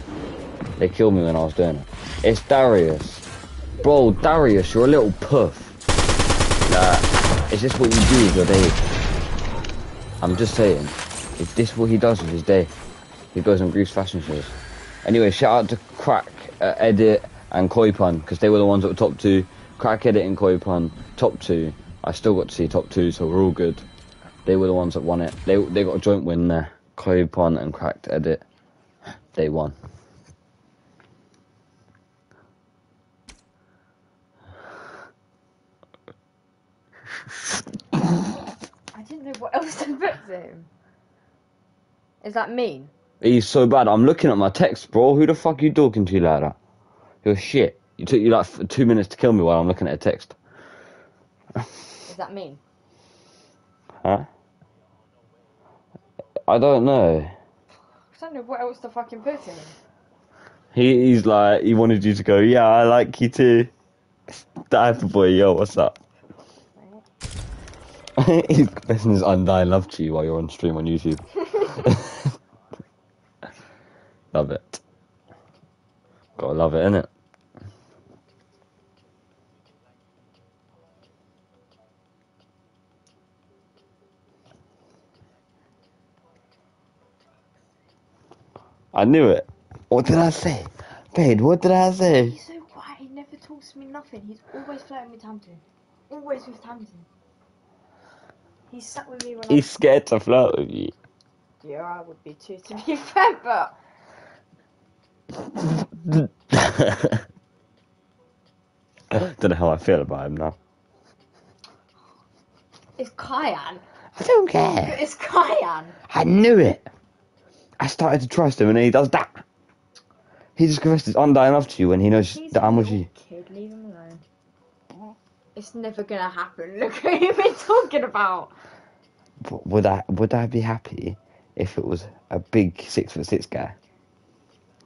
They killed me when I was doing it. It's Darius, bro. Darius, you're a little puff. Nah, is this what you do with your day? I'm just saying. Is this what he does with his day? He goes on Greece fashion shows. Anyway, shout out to Crack, uh, Edit, and Koi Pun because they were the ones that were top two. Crack, Edit, and Koi Pun top two. I still got to see top two, so we're all good. They were the ones that won it. They they got a joint win there. Koi Pun and Cracked Edit. day one. I didn't know what else to put to him. Is that mean? He's so bad. I'm looking at my text, bro. Who the fuck are you talking to like that? You're shit. You took you like two minutes to kill me while I'm looking at a text. Is that mean? Huh? I don't know. I don't know what else to fucking put in. He, he's like, he wanted you to go, yeah, I like you too. Diaper boy, yo, what's up? he's <laughs> confessing his undying love to you while you're on stream on YouTube. <laughs> <laughs> love it. Gotta love it, innit? I knew it. What did I say? Babe, what did I say? He's so quiet. He never talks to me nothing. He's always flirting with Tamsin. Always with Tamsin. He's sat with me when He's scared to flirt with you. Yeah, I would be too, to be <laughs> fair, but <laughs> Don't know how I feel about him now. it's Kyan. I don't care. It's Kyan. I knew it. I started to trust him, and then he does that. He just confessed his undying love to you when he knows He's that I'm with you. Kid, leave him alone. It's never gonna happen. <laughs> Look who you've been talking about. But would I would I be happy if it was a big six foot six guy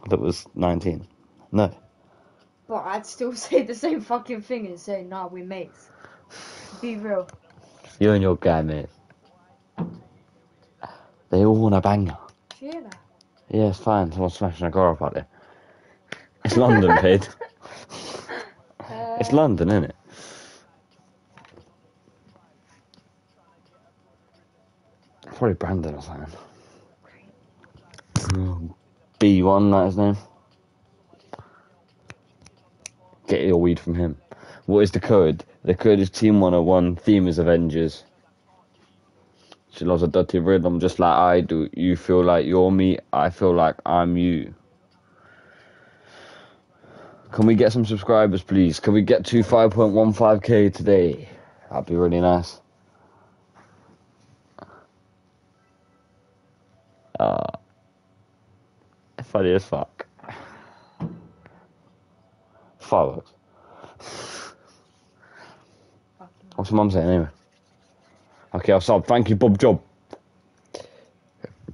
that was nineteen? No. But I'd still <laughs> say the same fucking thing and say, nah, we're mates. Be real. You and your guy, mate. They all want a banger. Do you hear that? Yeah, it's fine. Someone's smashing a car up out there. It's London, <laughs> kid. Uh, It's London, isn't it? Probably Brandon or something. Oh, B1, that his name. Get your weed from him. What is the code? The code is Team 101, theme is Avengers. She loves a dirty rhythm just like I do. You feel like you're me, I feel like I'm you. Can we get some subscribers, please? Can we get to 5.15k today? That'd be really nice. Uh, funny as fuck. Fireworks. What's your mum saying anyway? Okay, I'll sub. Thank you, Bob Job.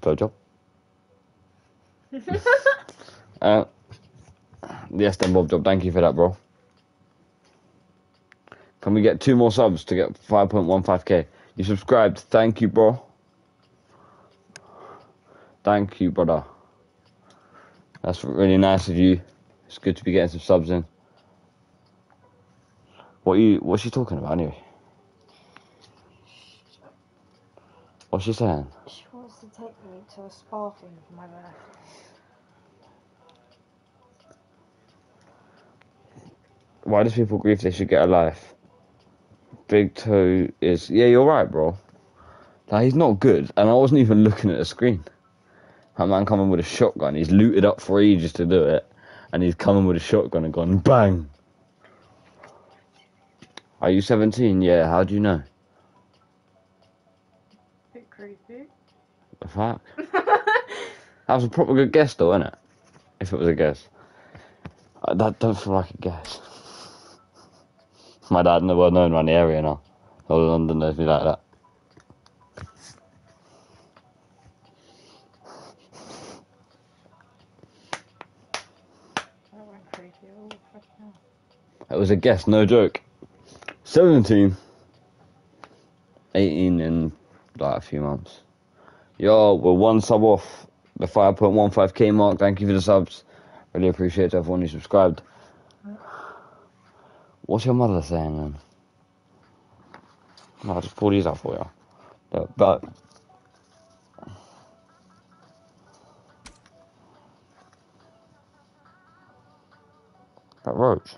Bob Job? <laughs> Uh, yes, then Bob Job. Thank you for that, bro. Can we get two more subs to get 5.15k? You subscribed. Thank you, bro. Thank you, brother. That's really nice of you. It's good to be getting some subs in. What you? What's she talking about anyway? What's she saying? She wants to take me to a spa thing for my birthday. Why does people grieve they should get a life? Big Toe is yeah, you're right, bro. Like he's not good, and I wasn't even looking at the screen. That man coming with a shotgun, he's looted up for ages to do it, and he's coming with a shotgun and gone bang. Are you 17? Yeah. How do you know? Bit creepy. The fuck? <laughs> That was a proper good guess, though, wasn't it? If it was a guess. Uh, That don't feel like a guess. My dad and world known around the area now. All of London knows me like that. It was a guess, no joke. 17. 18 in like a few months. Yo, we're one sub off the 5.15k mark. Thank you for the subs. Really appreciate everyone who subscribed. What's your mother saying then? I'll just pull these out for you. But, that roach.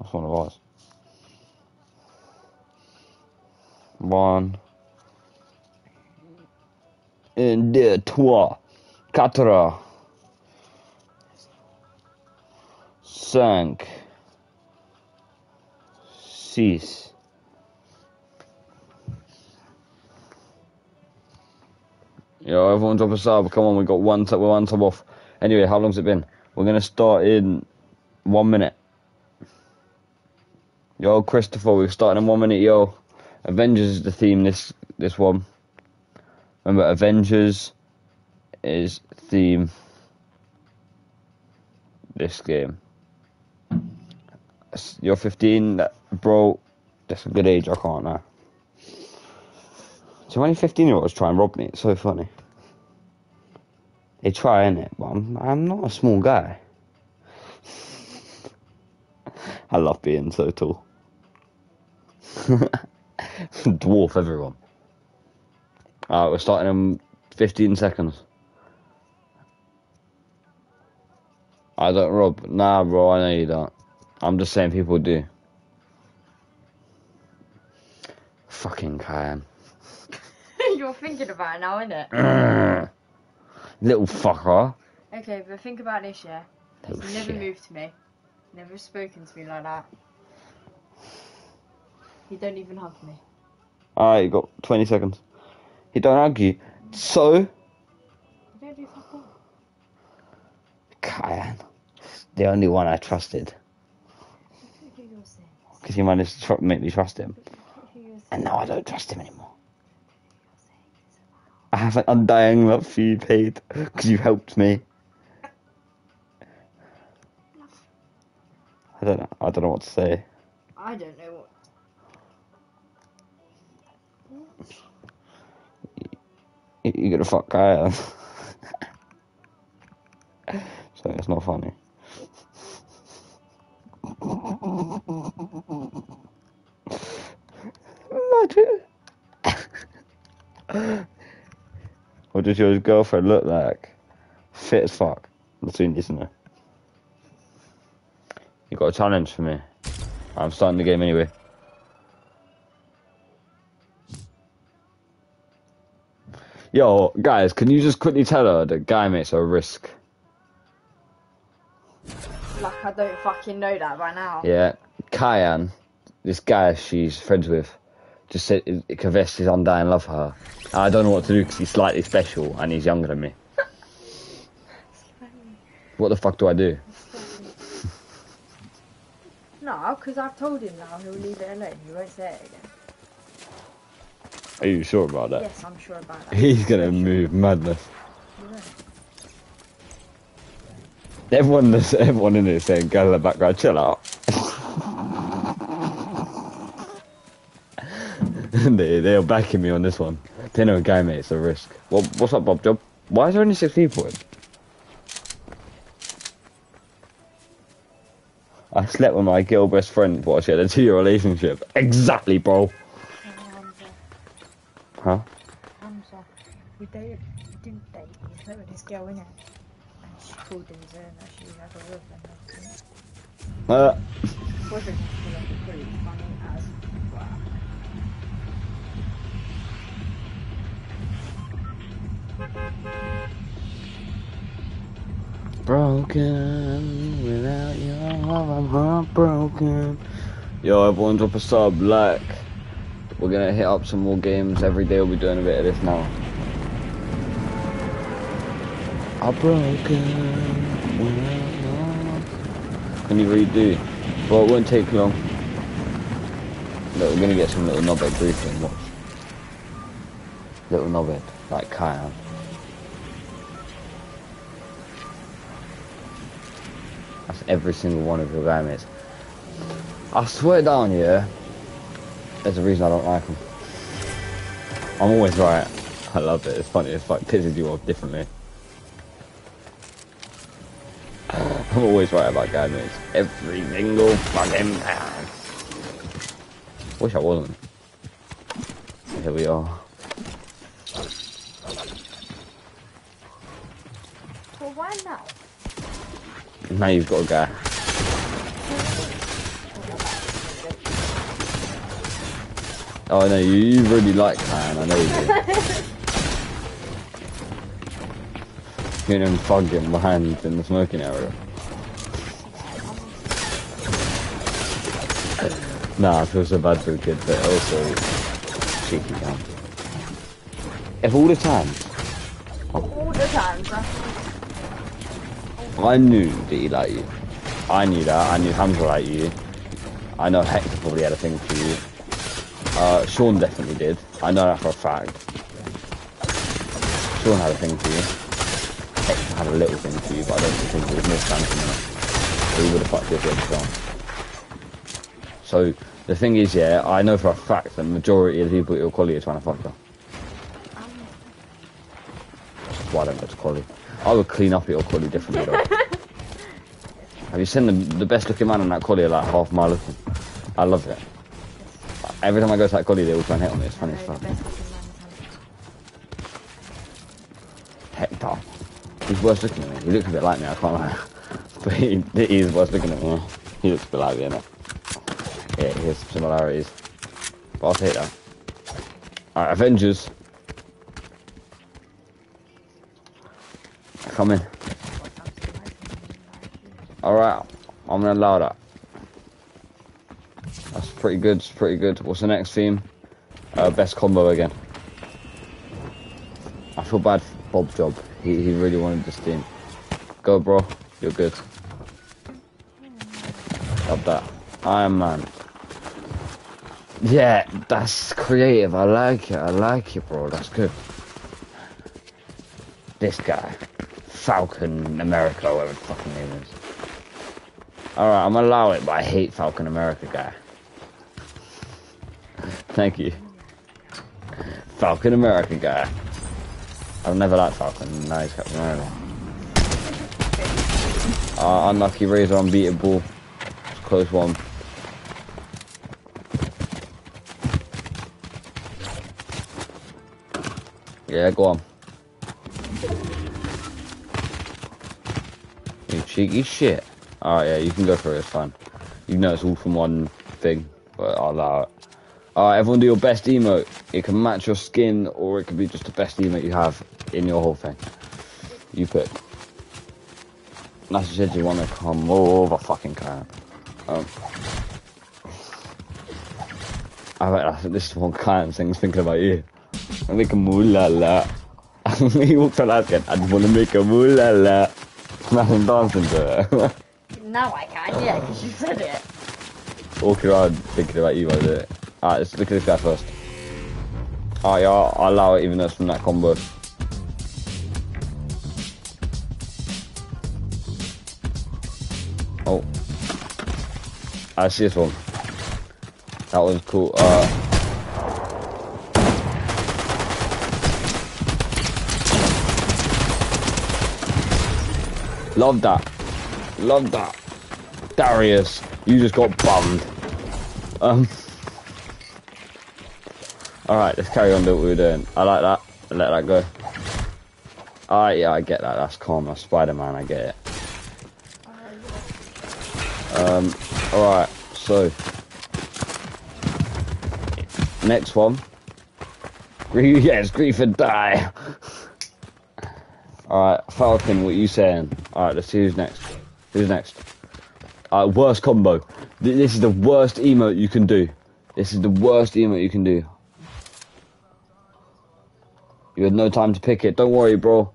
That's one of was. One. Un, deux, trois, quatre, cinq, six. Yo, everyone drop a sub. Come on, we got one sub. We're one sub off. Anyway, how long's it been? We're gonna start in one minute. Yo, Christopher, we're starting in one minute. Yo, Avengers is the theme this this one. Remember, Avengers is theme this game. You're 15, that, bro. That's a good age. I can't now. So many 15 year olds try and rob me. It's so funny. They try, innit? But I'm, I'm not a small guy. <laughs> I love being so tall. <laughs> Dwarf everyone. Ah, we're starting in 15 seconds. I don't rub, Nah, bro, I know you don't. I'm just saying people do. Fucking Kyan. <laughs> You're thinking about it now, innit? <clears throat> Little fucker. Okay, but think about this, yeah? He's oh, never shit. moved to me. Never spoken to me like that. He don't even hug me. Alright, you got 20 seconds. He don't argue. So. Kyan. The only one I trusted. Because he managed to tr- make me trust him. And now I don't trust him anymore. I have an undying love for you, Pete. Because you helped me. I don't know. I don't know what to say. I don't know what. <laughs> You're gonna fuck Kyan. <laughs> so it's not funny. Imagine. what does your girlfriend look like? Fit as fuck. That's you need to know. You got a challenge for me. I'm starting the game anyway. Yo, guys, can you just quickly tell her that guy mates are a risk? Like, I don't fucking know that by now. Yeah, Kyan, this guy she's friends with, just said it confessed his undying love for her. And I don't know what to do because he's slightly special and he's younger than me. <laughs> What the fuck do I do? No, because I've told him now he'll leave it alone. He won't say it again. Are you sure about that? Yes, I'm sure about that. He's gonna move madness. Won't. Everyone, everyone in here saying, "Go to the background, chill out." <laughs> they they're backing me on this one. They know guy mate, it's a risk. Well, what's up, Bob Job? Why is there only six people in? I slept with my girl best friend while she had a two-year relationship. Exactly, bro. And Huh? Hamza, we dated, we didn't date. He slept with this girl, innit? And she called him saying that she had a boyfriend. Uh, Boyfriend was like pretty funny as broken without your love, I'm heartbroken. Yo, everyone, drop a sub, like. We're gonna hit up some more games every day. We'll be doing a bit of this now. I'm broken without your love. Can you redo? Well, it won't take long. Look, we're gonna get some little knobhead briefing. Watch. Little knobhead, like Kyan. That's every single one of your guy mates. I swear down, yeah. There's a reason I don't like them. I'm always right. I love it. It's funny. It's like pisses you off differently. <sighs> I'm always right about guy mates. Every single fucking time. Wish I wasn't. Here we are. Well, why now? Now you've got a guy. Oh no, you, you really like man, I know you do. <laughs> Getting him fucking behind in the smoking area. Nah, I feel so bad for the kid, but also cheeky down. If all the time All the time, bro. I knew that he liked you. I knew that. I knew Hamza liked you. I know Hector probably had a thing for you. Uh, Sean definitely did. I know that for a fact. Sean had a thing for you. Hector had a little thing for you, but I don't think it was more than that. So he would have fucked you if he had Sean. So the thing is, yeah, I know for a fact the majority of the people at your collie are trying to fuck her. That's why I don't go to collie. I would clean up at your collie differently though. <laughs> Have you seen the, the best looking man in that collie like half mile looking? I love it. Every time I go to that collie, they all try and hit on me. It's funny as fuck. is. Hector. He's worse looking than me. He looks a bit like me, I can't lie. <laughs> But he, he's what's looking at me. He looks a bit like me, innit? Yeah, he has similarities. But I'll take that. Alright, Avengers. Come in. Alright, I'm gonna allow that. That's pretty good, pretty good. What's the next theme? Uh, best combo again. I feel bad for Bob's job. He, he really wanted this team. Go, bro. You're good. Love that. Iron Man. Yeah, that's creative. I like it. I like it, bro. That's good. This guy. Falcon America, whatever the fucking name is. Alright, I'm gonna allow it, but I hate Falcon America guy. Thank you. Falcon America guy. I've never liked Falcon. Now he's Captain America. Uh, unlucky Razor unbeatable. Close one. Yeah, go on. You cheeky shit. Alright, yeah, you can go for it, it's fine. You know it's all from one thing, but I'll allow it. Alright, everyone do your best emote. It can match your skin, or it could be just the best emote you have in your whole thing. You pick. That's said you want to come over fucking can. Um, I bet I think this is one kind thing's <laughs> <laughs> <laughs> thinking about you. I make a moolala. he walked on asking, I just want to make a moolala. Nothing dancing to it. Now I can, yeah, because you said it. Walking around thinking about you, was it? Alright, let's look at this guy first. Alright, yeah, I'll, I'll allow it even though it's from that combo. Oh. I see this one. That one's cool. Uh, love that. Love that. Darius, you just got bummed. Um. Alright, let's carry on doing what we were doing. I like that. Let that go. Alright, yeah, I get that. That's calm. That's Spider-Man. I get it. Um, alright, so. Next one. <laughs> Yes, grief and die. <laughs> Alright, Falcon, what are you saying? Alright, let's see who's next. Who's next? Alright, worst combo. This is the worst emote you can do. This is the worst emote you can do. You had no time to pick it. Don't worry, bro.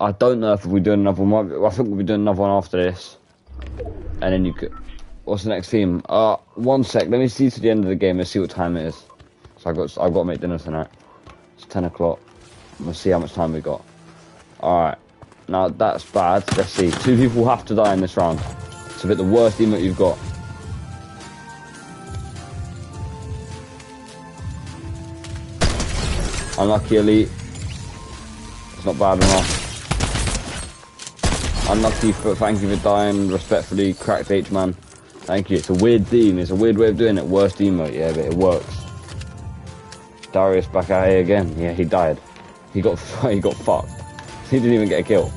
I don't know if we're doing another one. I think we'll be doing another one after this. And then you could. What's the next theme? Uh, one sec. Let me see to the end of the game and see what time it is. So I've got. I've got to make dinner tonight. It's ten o'clock. We'll see how much time we got. All right. Now that's bad. Let's see. Two people have to die in this round. It's a bit the worst emote you've got. Unlucky elite. It's not bad enough. Unlucky but thank you for dying. Respectfully, cracked H man. Thank you. It's a weird theme. It's a weird way of doing it. Worst emote, yeah, but it works. Darius back out here again. Yeah, he died. He got <laughs> he got fucked. He didn't even get a kill.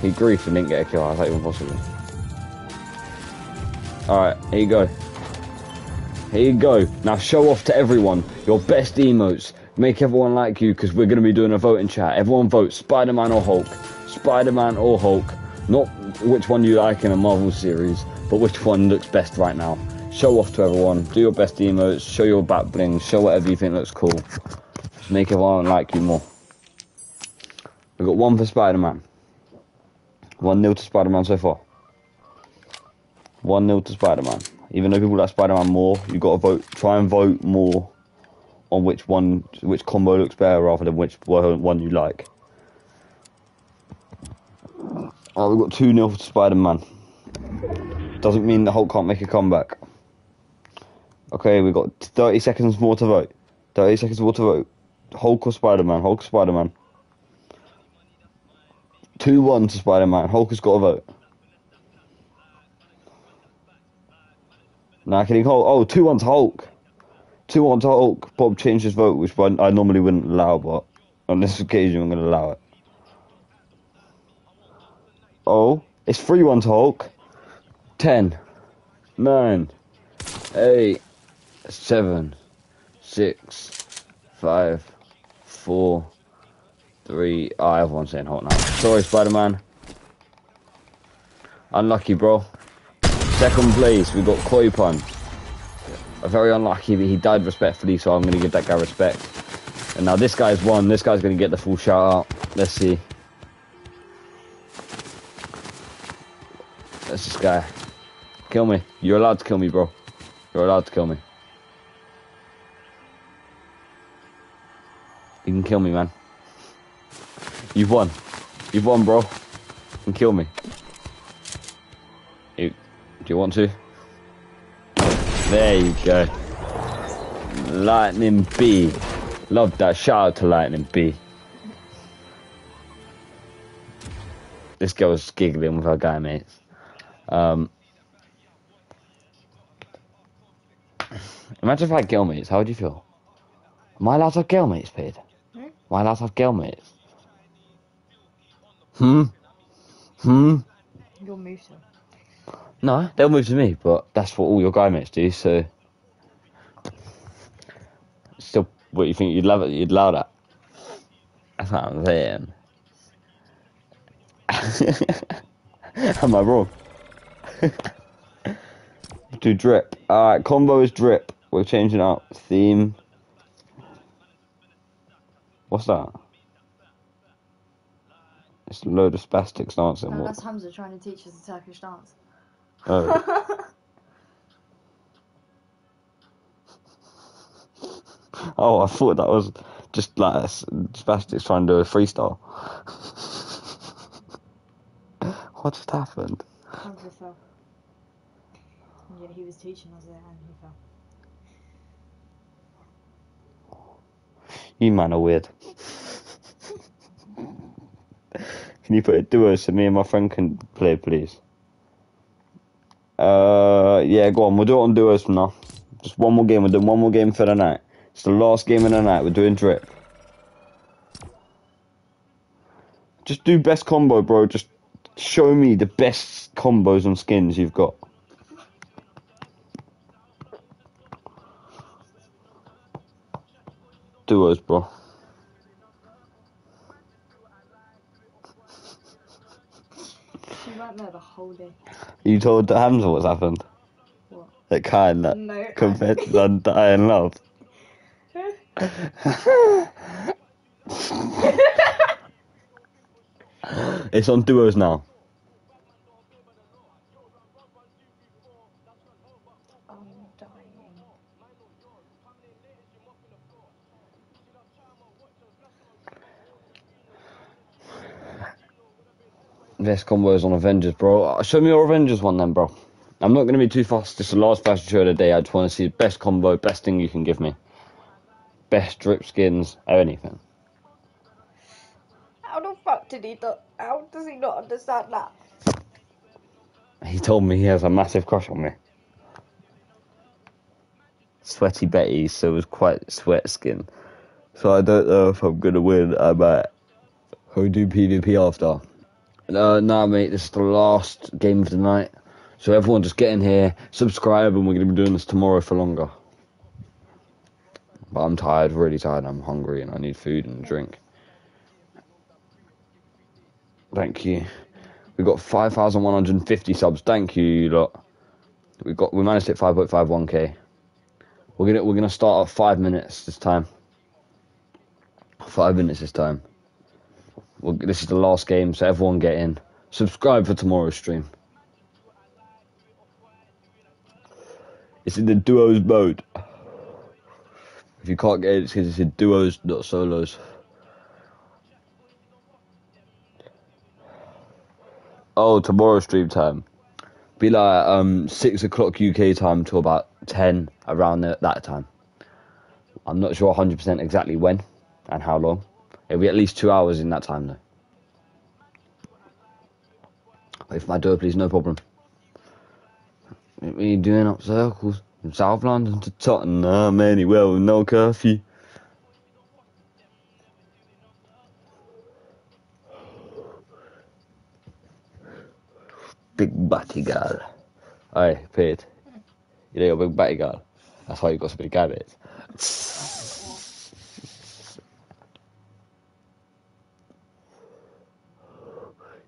He griefed and didn't get a kill. How's that even possible? Alright, here you go. Here you go. Now show off to everyone your best emotes. Make everyone like you because we're going to be doing a voting chat. Everyone vote Spider-Man or Hulk. Spider-Man or Hulk. Not which one you like in a Marvel series, but which one looks best right now. Show off to everyone. Do your best emotes. Show your back bling. Show whatever you think looks cool. Just make everyone like you more. We've got one for Spider-Man. One nil to Spider-Man so far. One 0 to Spider-Man. Even though people like Spider-Man more, you've got to vote. Try and vote more on which one, which combo looks better, rather than which one you like. Oh, we've got two 0 to Spider-Man. Doesn't mean the Hulk can't make a comeback. Okay, we've got 30 seconds more to vote. 30 seconds more to vote. Hulk or Spider-Man? Hulk or Spider-Man? 2-1 to Spider-Man. Hulk has got a vote. Nah, can he hold? Oh, 2 1 to Hulk. 2 1 to Hulk. Bob changed his vote, which I normally wouldn't allow, but on this occasion I'm going to allow it. Oh, It's 3 1 to Hulk. 10, 9, 8, 7, 6, 5, 4, 3. Ah, oh, everyone's saying Hulk now. Sorry, Spider Man. Unlucky, bro. Second place, we got Koi Pun. Very unlucky, but he died respectfully, so I'm going to give that guy respect. And now this guy's won. This guy's going to get the full shout out. Let's see. That's this guy. Kill me. You're allowed to kill me, bro. You're allowed to kill me. You can kill me, man. You've won. You've won, bro. You can kill me. You, do you want to? There you go. Lightning B. Love that. Shout out to Lightning B. This girl's giggling with her guy mates. Um, imagine if I had girl mates. How would you feel? Am I allowed to have girl mates, Pete? Am I allowed to have girl mates? Hmm? Hmm? You're to. No, they'll move to me, but that's what all your guy mates do, so. Still, what you think you'd love it? You'd allow that? That's what I'm saying. <laughs> Am I wrong? <laughs> Do drip. Alright, combo is drip. We're changing up theme. What's that? It's a load of spastics dancing. No, What? that's Hamza trying to teach us a Turkish dance. Oh. <laughs> Oh, I thought that was just like spastics trying to do a freestyle. <laughs> what just happened? Fell. Yeah, he was teaching us it and he fell. You man are weird. <laughs> can you put a duo so me and my friend can play, please? Uh, yeah, go on. We'll do it on duos from now. Just one more game. We're doing one more game for the night. It's the last game of the night. We're doing drip. Just do best combo, bro. Just show me the best combos and skins you've got. Duos, bro. There the whole day. You told Hamza what's happened. What? That kind that No. confessed to dying love. <laughs> <laughs> It's on duos now. Best combos on Avengers, bro. Uh, Show me your Avengers one then, bro. I'm not going to be too fast. This is the last fashion show of the day. I just want to see the best combo, best thing you can give me. Best drip skins, or anything. How the fuck did he not? How does he not understand that? He told me he has a massive crush on me. Sweaty Betty, so it was quite sweat skin. So I don't know if I'm gonna win. I might go do PvP after. No, nah, mate, this is the last game of the night. So everyone just get in here, subscribe, and we're gonna be doing this tomorrow for longer. But I'm tired, really tired. I'm hungry, and I need food and drink. Thank you. We got 5,150 subs. Thank you, you lot. We got we managed to hit 5.51k. We're gonna we're gonna start at five minutes this time. Five minutes this time. This is the last game, so everyone get in. Subscribe for tomorrow's stream. It's in the duos mode. If you can't get it, it's because it's in duos, not solos. Oh, tomorrow stream time. Be like um six o'clock UK time to about ten around the, that time. I'm not sure 100% exactly when and how long. It'll be at least two hours in that time though. If I do it, please, no problem. You doing up circles from South London to Tottenham anywhere with no curfew? Big batty girl. Hey, Pete. You know you're a big batty girl. That's why you got so many gabbits.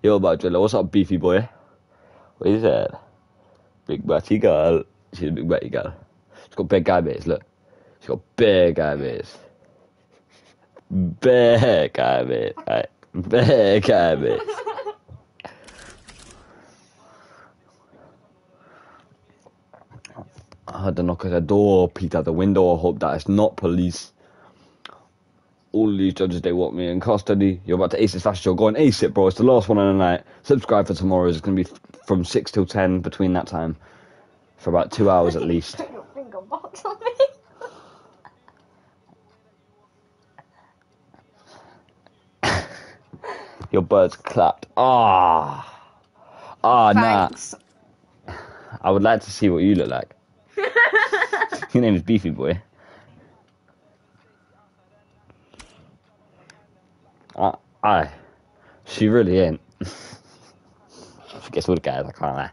Yo, my driller, what's up, beefy boy? What is that? Big batty girl. She's a big batty girl. She's got big gabbits, look. She's got big gabbits. Big gabbits. Right. Big gabbits. I had to knock at the door, peek out the window. I hope that it's not police. All these judges, they want me in custody. You're about to ace it fast. You're going ace it, bro. It's the last one of the night. Subscribe for tomorrow. It's going to be from 6 till 10 between that time. For about two hours at least. Put <laughs> your finger box on me. <laughs> Your bird's clapped. Ah. Ah, nah. Thanks. I would like to see what you look like. <laughs> Your name is Beefy Boy. I, she really ain't. she gets all the guys, I can't lie.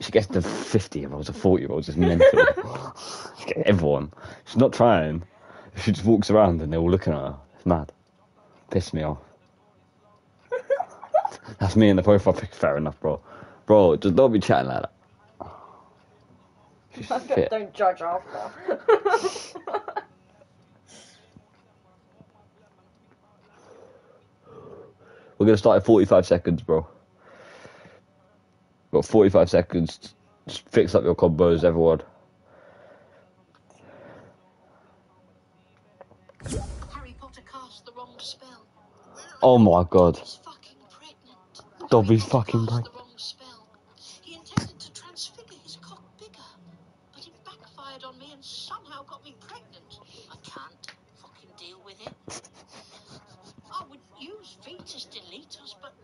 She gets the 50 year olds, the 40 year olds, it's mental. <laughs> she gets everyone. She's not trying. She just walks around and they're all looking at her. It's mad. Piss me off. <laughs> That's me in the profile pic. Fair enough, bro. Bro, just don't be chatting like that. She's fit. Don't judge after. <laughs> We're gonna start in 45 seconds, bro. Got 45 seconds. Just fix up your combos, everyone. Harry Potter cast the wrong spell. Oh my god. He's fucking pregnant. Dobby's fucking pregnant. the wrong spell. He intended to transfigure his cock bigger, but it backfired on me and somehow got me pregnant. I can't fucking deal with it. I would use fetus deleters, but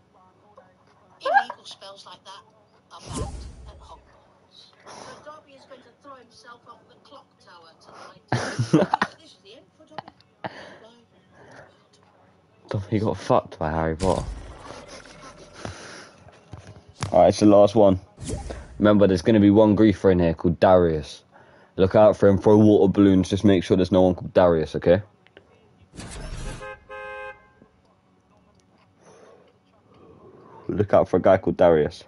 illegal spells like that are banned at Hogwarts. So Dobby is going to throw himself off the clock tower tonight. <laughs> this is the end for Dobby. Bye. Got fucked by Harry Potter. Alright, it's the last one. Remember, there's gonna be one griefer in here called Darius. Look out for him, throw water balloons, just make sure there's no one called Darius, okay? Look out for a guy called Darius.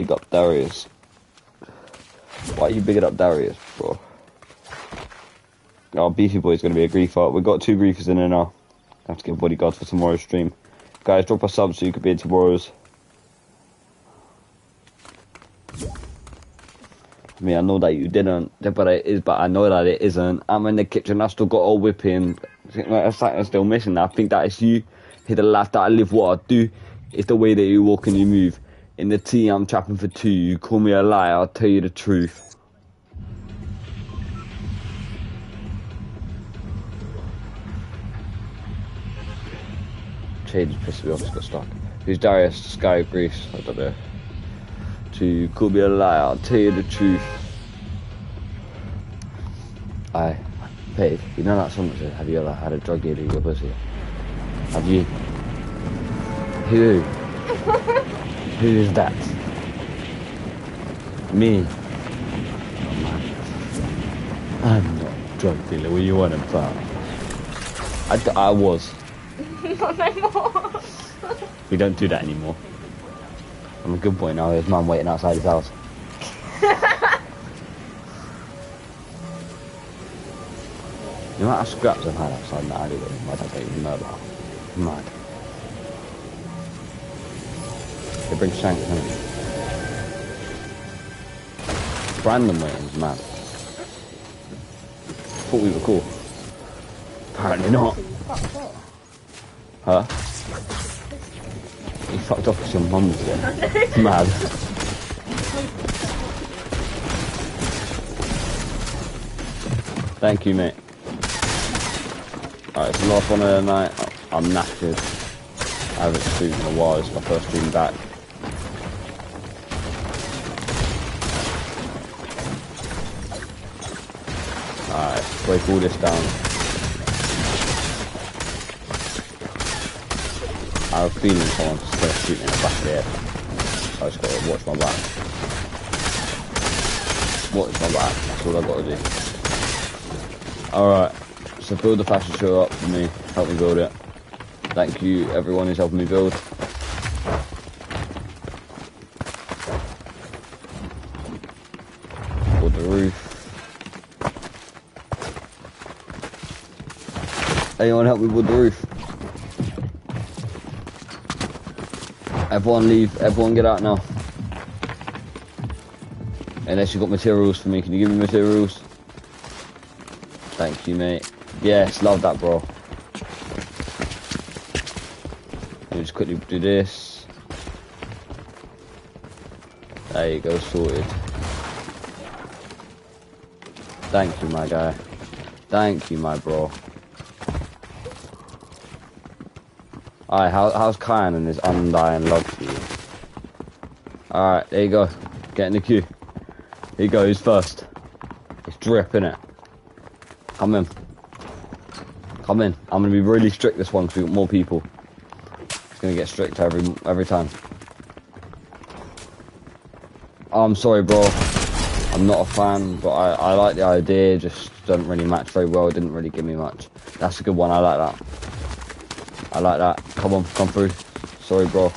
Big up Darius. Why are you bigging up Darius, bro? Oh, Beefy Boy's gonna be a griefer. We've got two griefers in there now. have to get bodyguards for tomorrow's stream. Guys, drop a sub so you could be in tomorrow's. I mean, I know that you didn't, but it is, but I know that it isn't. I'm in the kitchen, I still got all whipping. Like, I'm still missing. I think that is you. Hit the life that I live, what I do. It's the way that you walk and you move. In the tea, I'm trapping for two. You call me a liar, I'll tell you the truth. Shade just pissed me off, just got stuck. Who's Darius? Sky of Greece? I don't know. To call me a liar, I'll tell you the truth. I, Pete, you know that that says, Have you ever had a drug dealer in your pussy? Have you? Who? <laughs> Who is that? Me. Oh, man. I'm not a drug dealer. What you want about? I, d- I was. <laughs> Not anymore. We don't do that anymore. I'm a good boy now. There's mum waiting outside his house. <laughs> you know what scraps I've had outside the alleyway? My dad don't even know about. Mad. They bring shanks in. Random waiting, mad. Thought we were cool. Apparently not. Huh? You fucked off because your mum's <laughs> there. Mad. Thank you, mate. Alright, it's the last one of the night. I'm knackered. I haven't streamed in a while. It's my first stream back. All this down. I have a feeling someone's going to shoot me in the back of the head. I just got to watch my back. Watch my back. That's all I've got to do. Alright. So build the fashion show up for me. Help me build it. Thank you everyone who's helping me. Build the roof. Anyone help me with the roof? Everyone leave. Everyone get out now. Unless you've got materials for me. Can you give me materials? Thank you, mate. Yes, love that, bro. Let me just quickly do this. There you go, sorted. Thank you, my guy. Thank you, my bro. Alright, how, how's Kyan and his undying love for you? Alright, there you go. Get in the queue. Here you go, who's first? It's drip, innit? Come in. Come in. I'm gonna be really strict this one because we got more people. It's gonna get stricter every every time. I'm sorry, bro. I'm not a fan, but I, I like the idea. Just doesn't really match very well. It didn't really give me much. That's a good one. I like that. I like that. Come on, come through. Sorry, bro.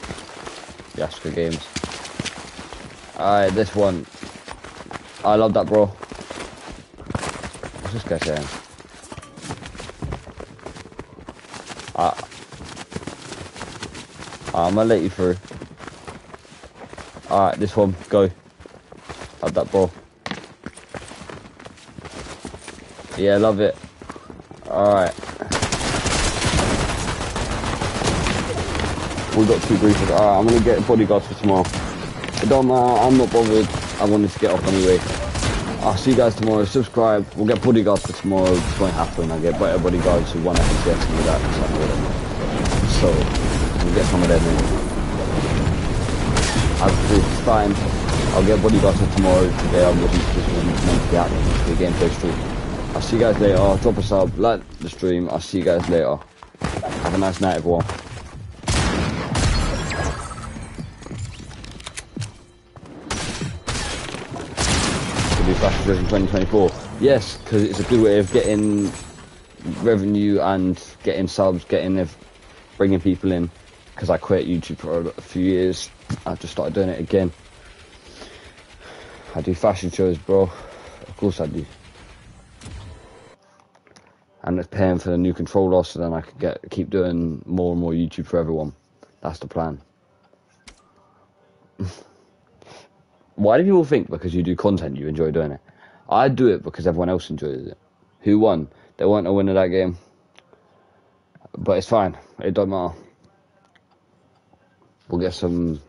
Yes, good games. Alright, this one. I love that, bro. What's this guy saying? Uh, I'm gonna let you through. Alright, this one, go. Love that, bro. Yeah, love it. Alright. We got two griefers. Alright, I'm gonna get bodyguards for tomorrow. Don't matter, I'm not bothered. I wanted to get off anyway. I'll see you guys tomorrow. Subscribe. We'll get bodyguards for tomorrow. It's going to happen. I'll get better bodyguards who want FCS and all that. So, we'll get some of them in. I've it's fine. I'll get bodyguards for tomorrow. Today I wasn't this wasn't to be happening. The gameplay stream. I'll see you guys later. Drop a sub, like the stream. I'll see you guys later. Have a nice night, everyone. To do Version 2024. Yes, because it's a good way of getting revenue and getting subs, getting bringing people in. Because I quit YouTube for a few years, I've just started doing it again. I do fashion shows, bro. Of course I do. And it's paying for the new controller, so then I can get keep doing more and more YouTube for everyone. That's the plan. <laughs> Why do people think because you do content you enjoy doing it? I do it because everyone else enjoys it. Who won? There weren't a winner that game. But it's fine. It don't matter. We'll get some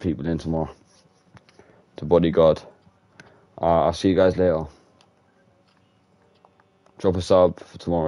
people in tomorrow to bodyguard. Uh, I'll see you guys later. Drop a sub for tomorrow.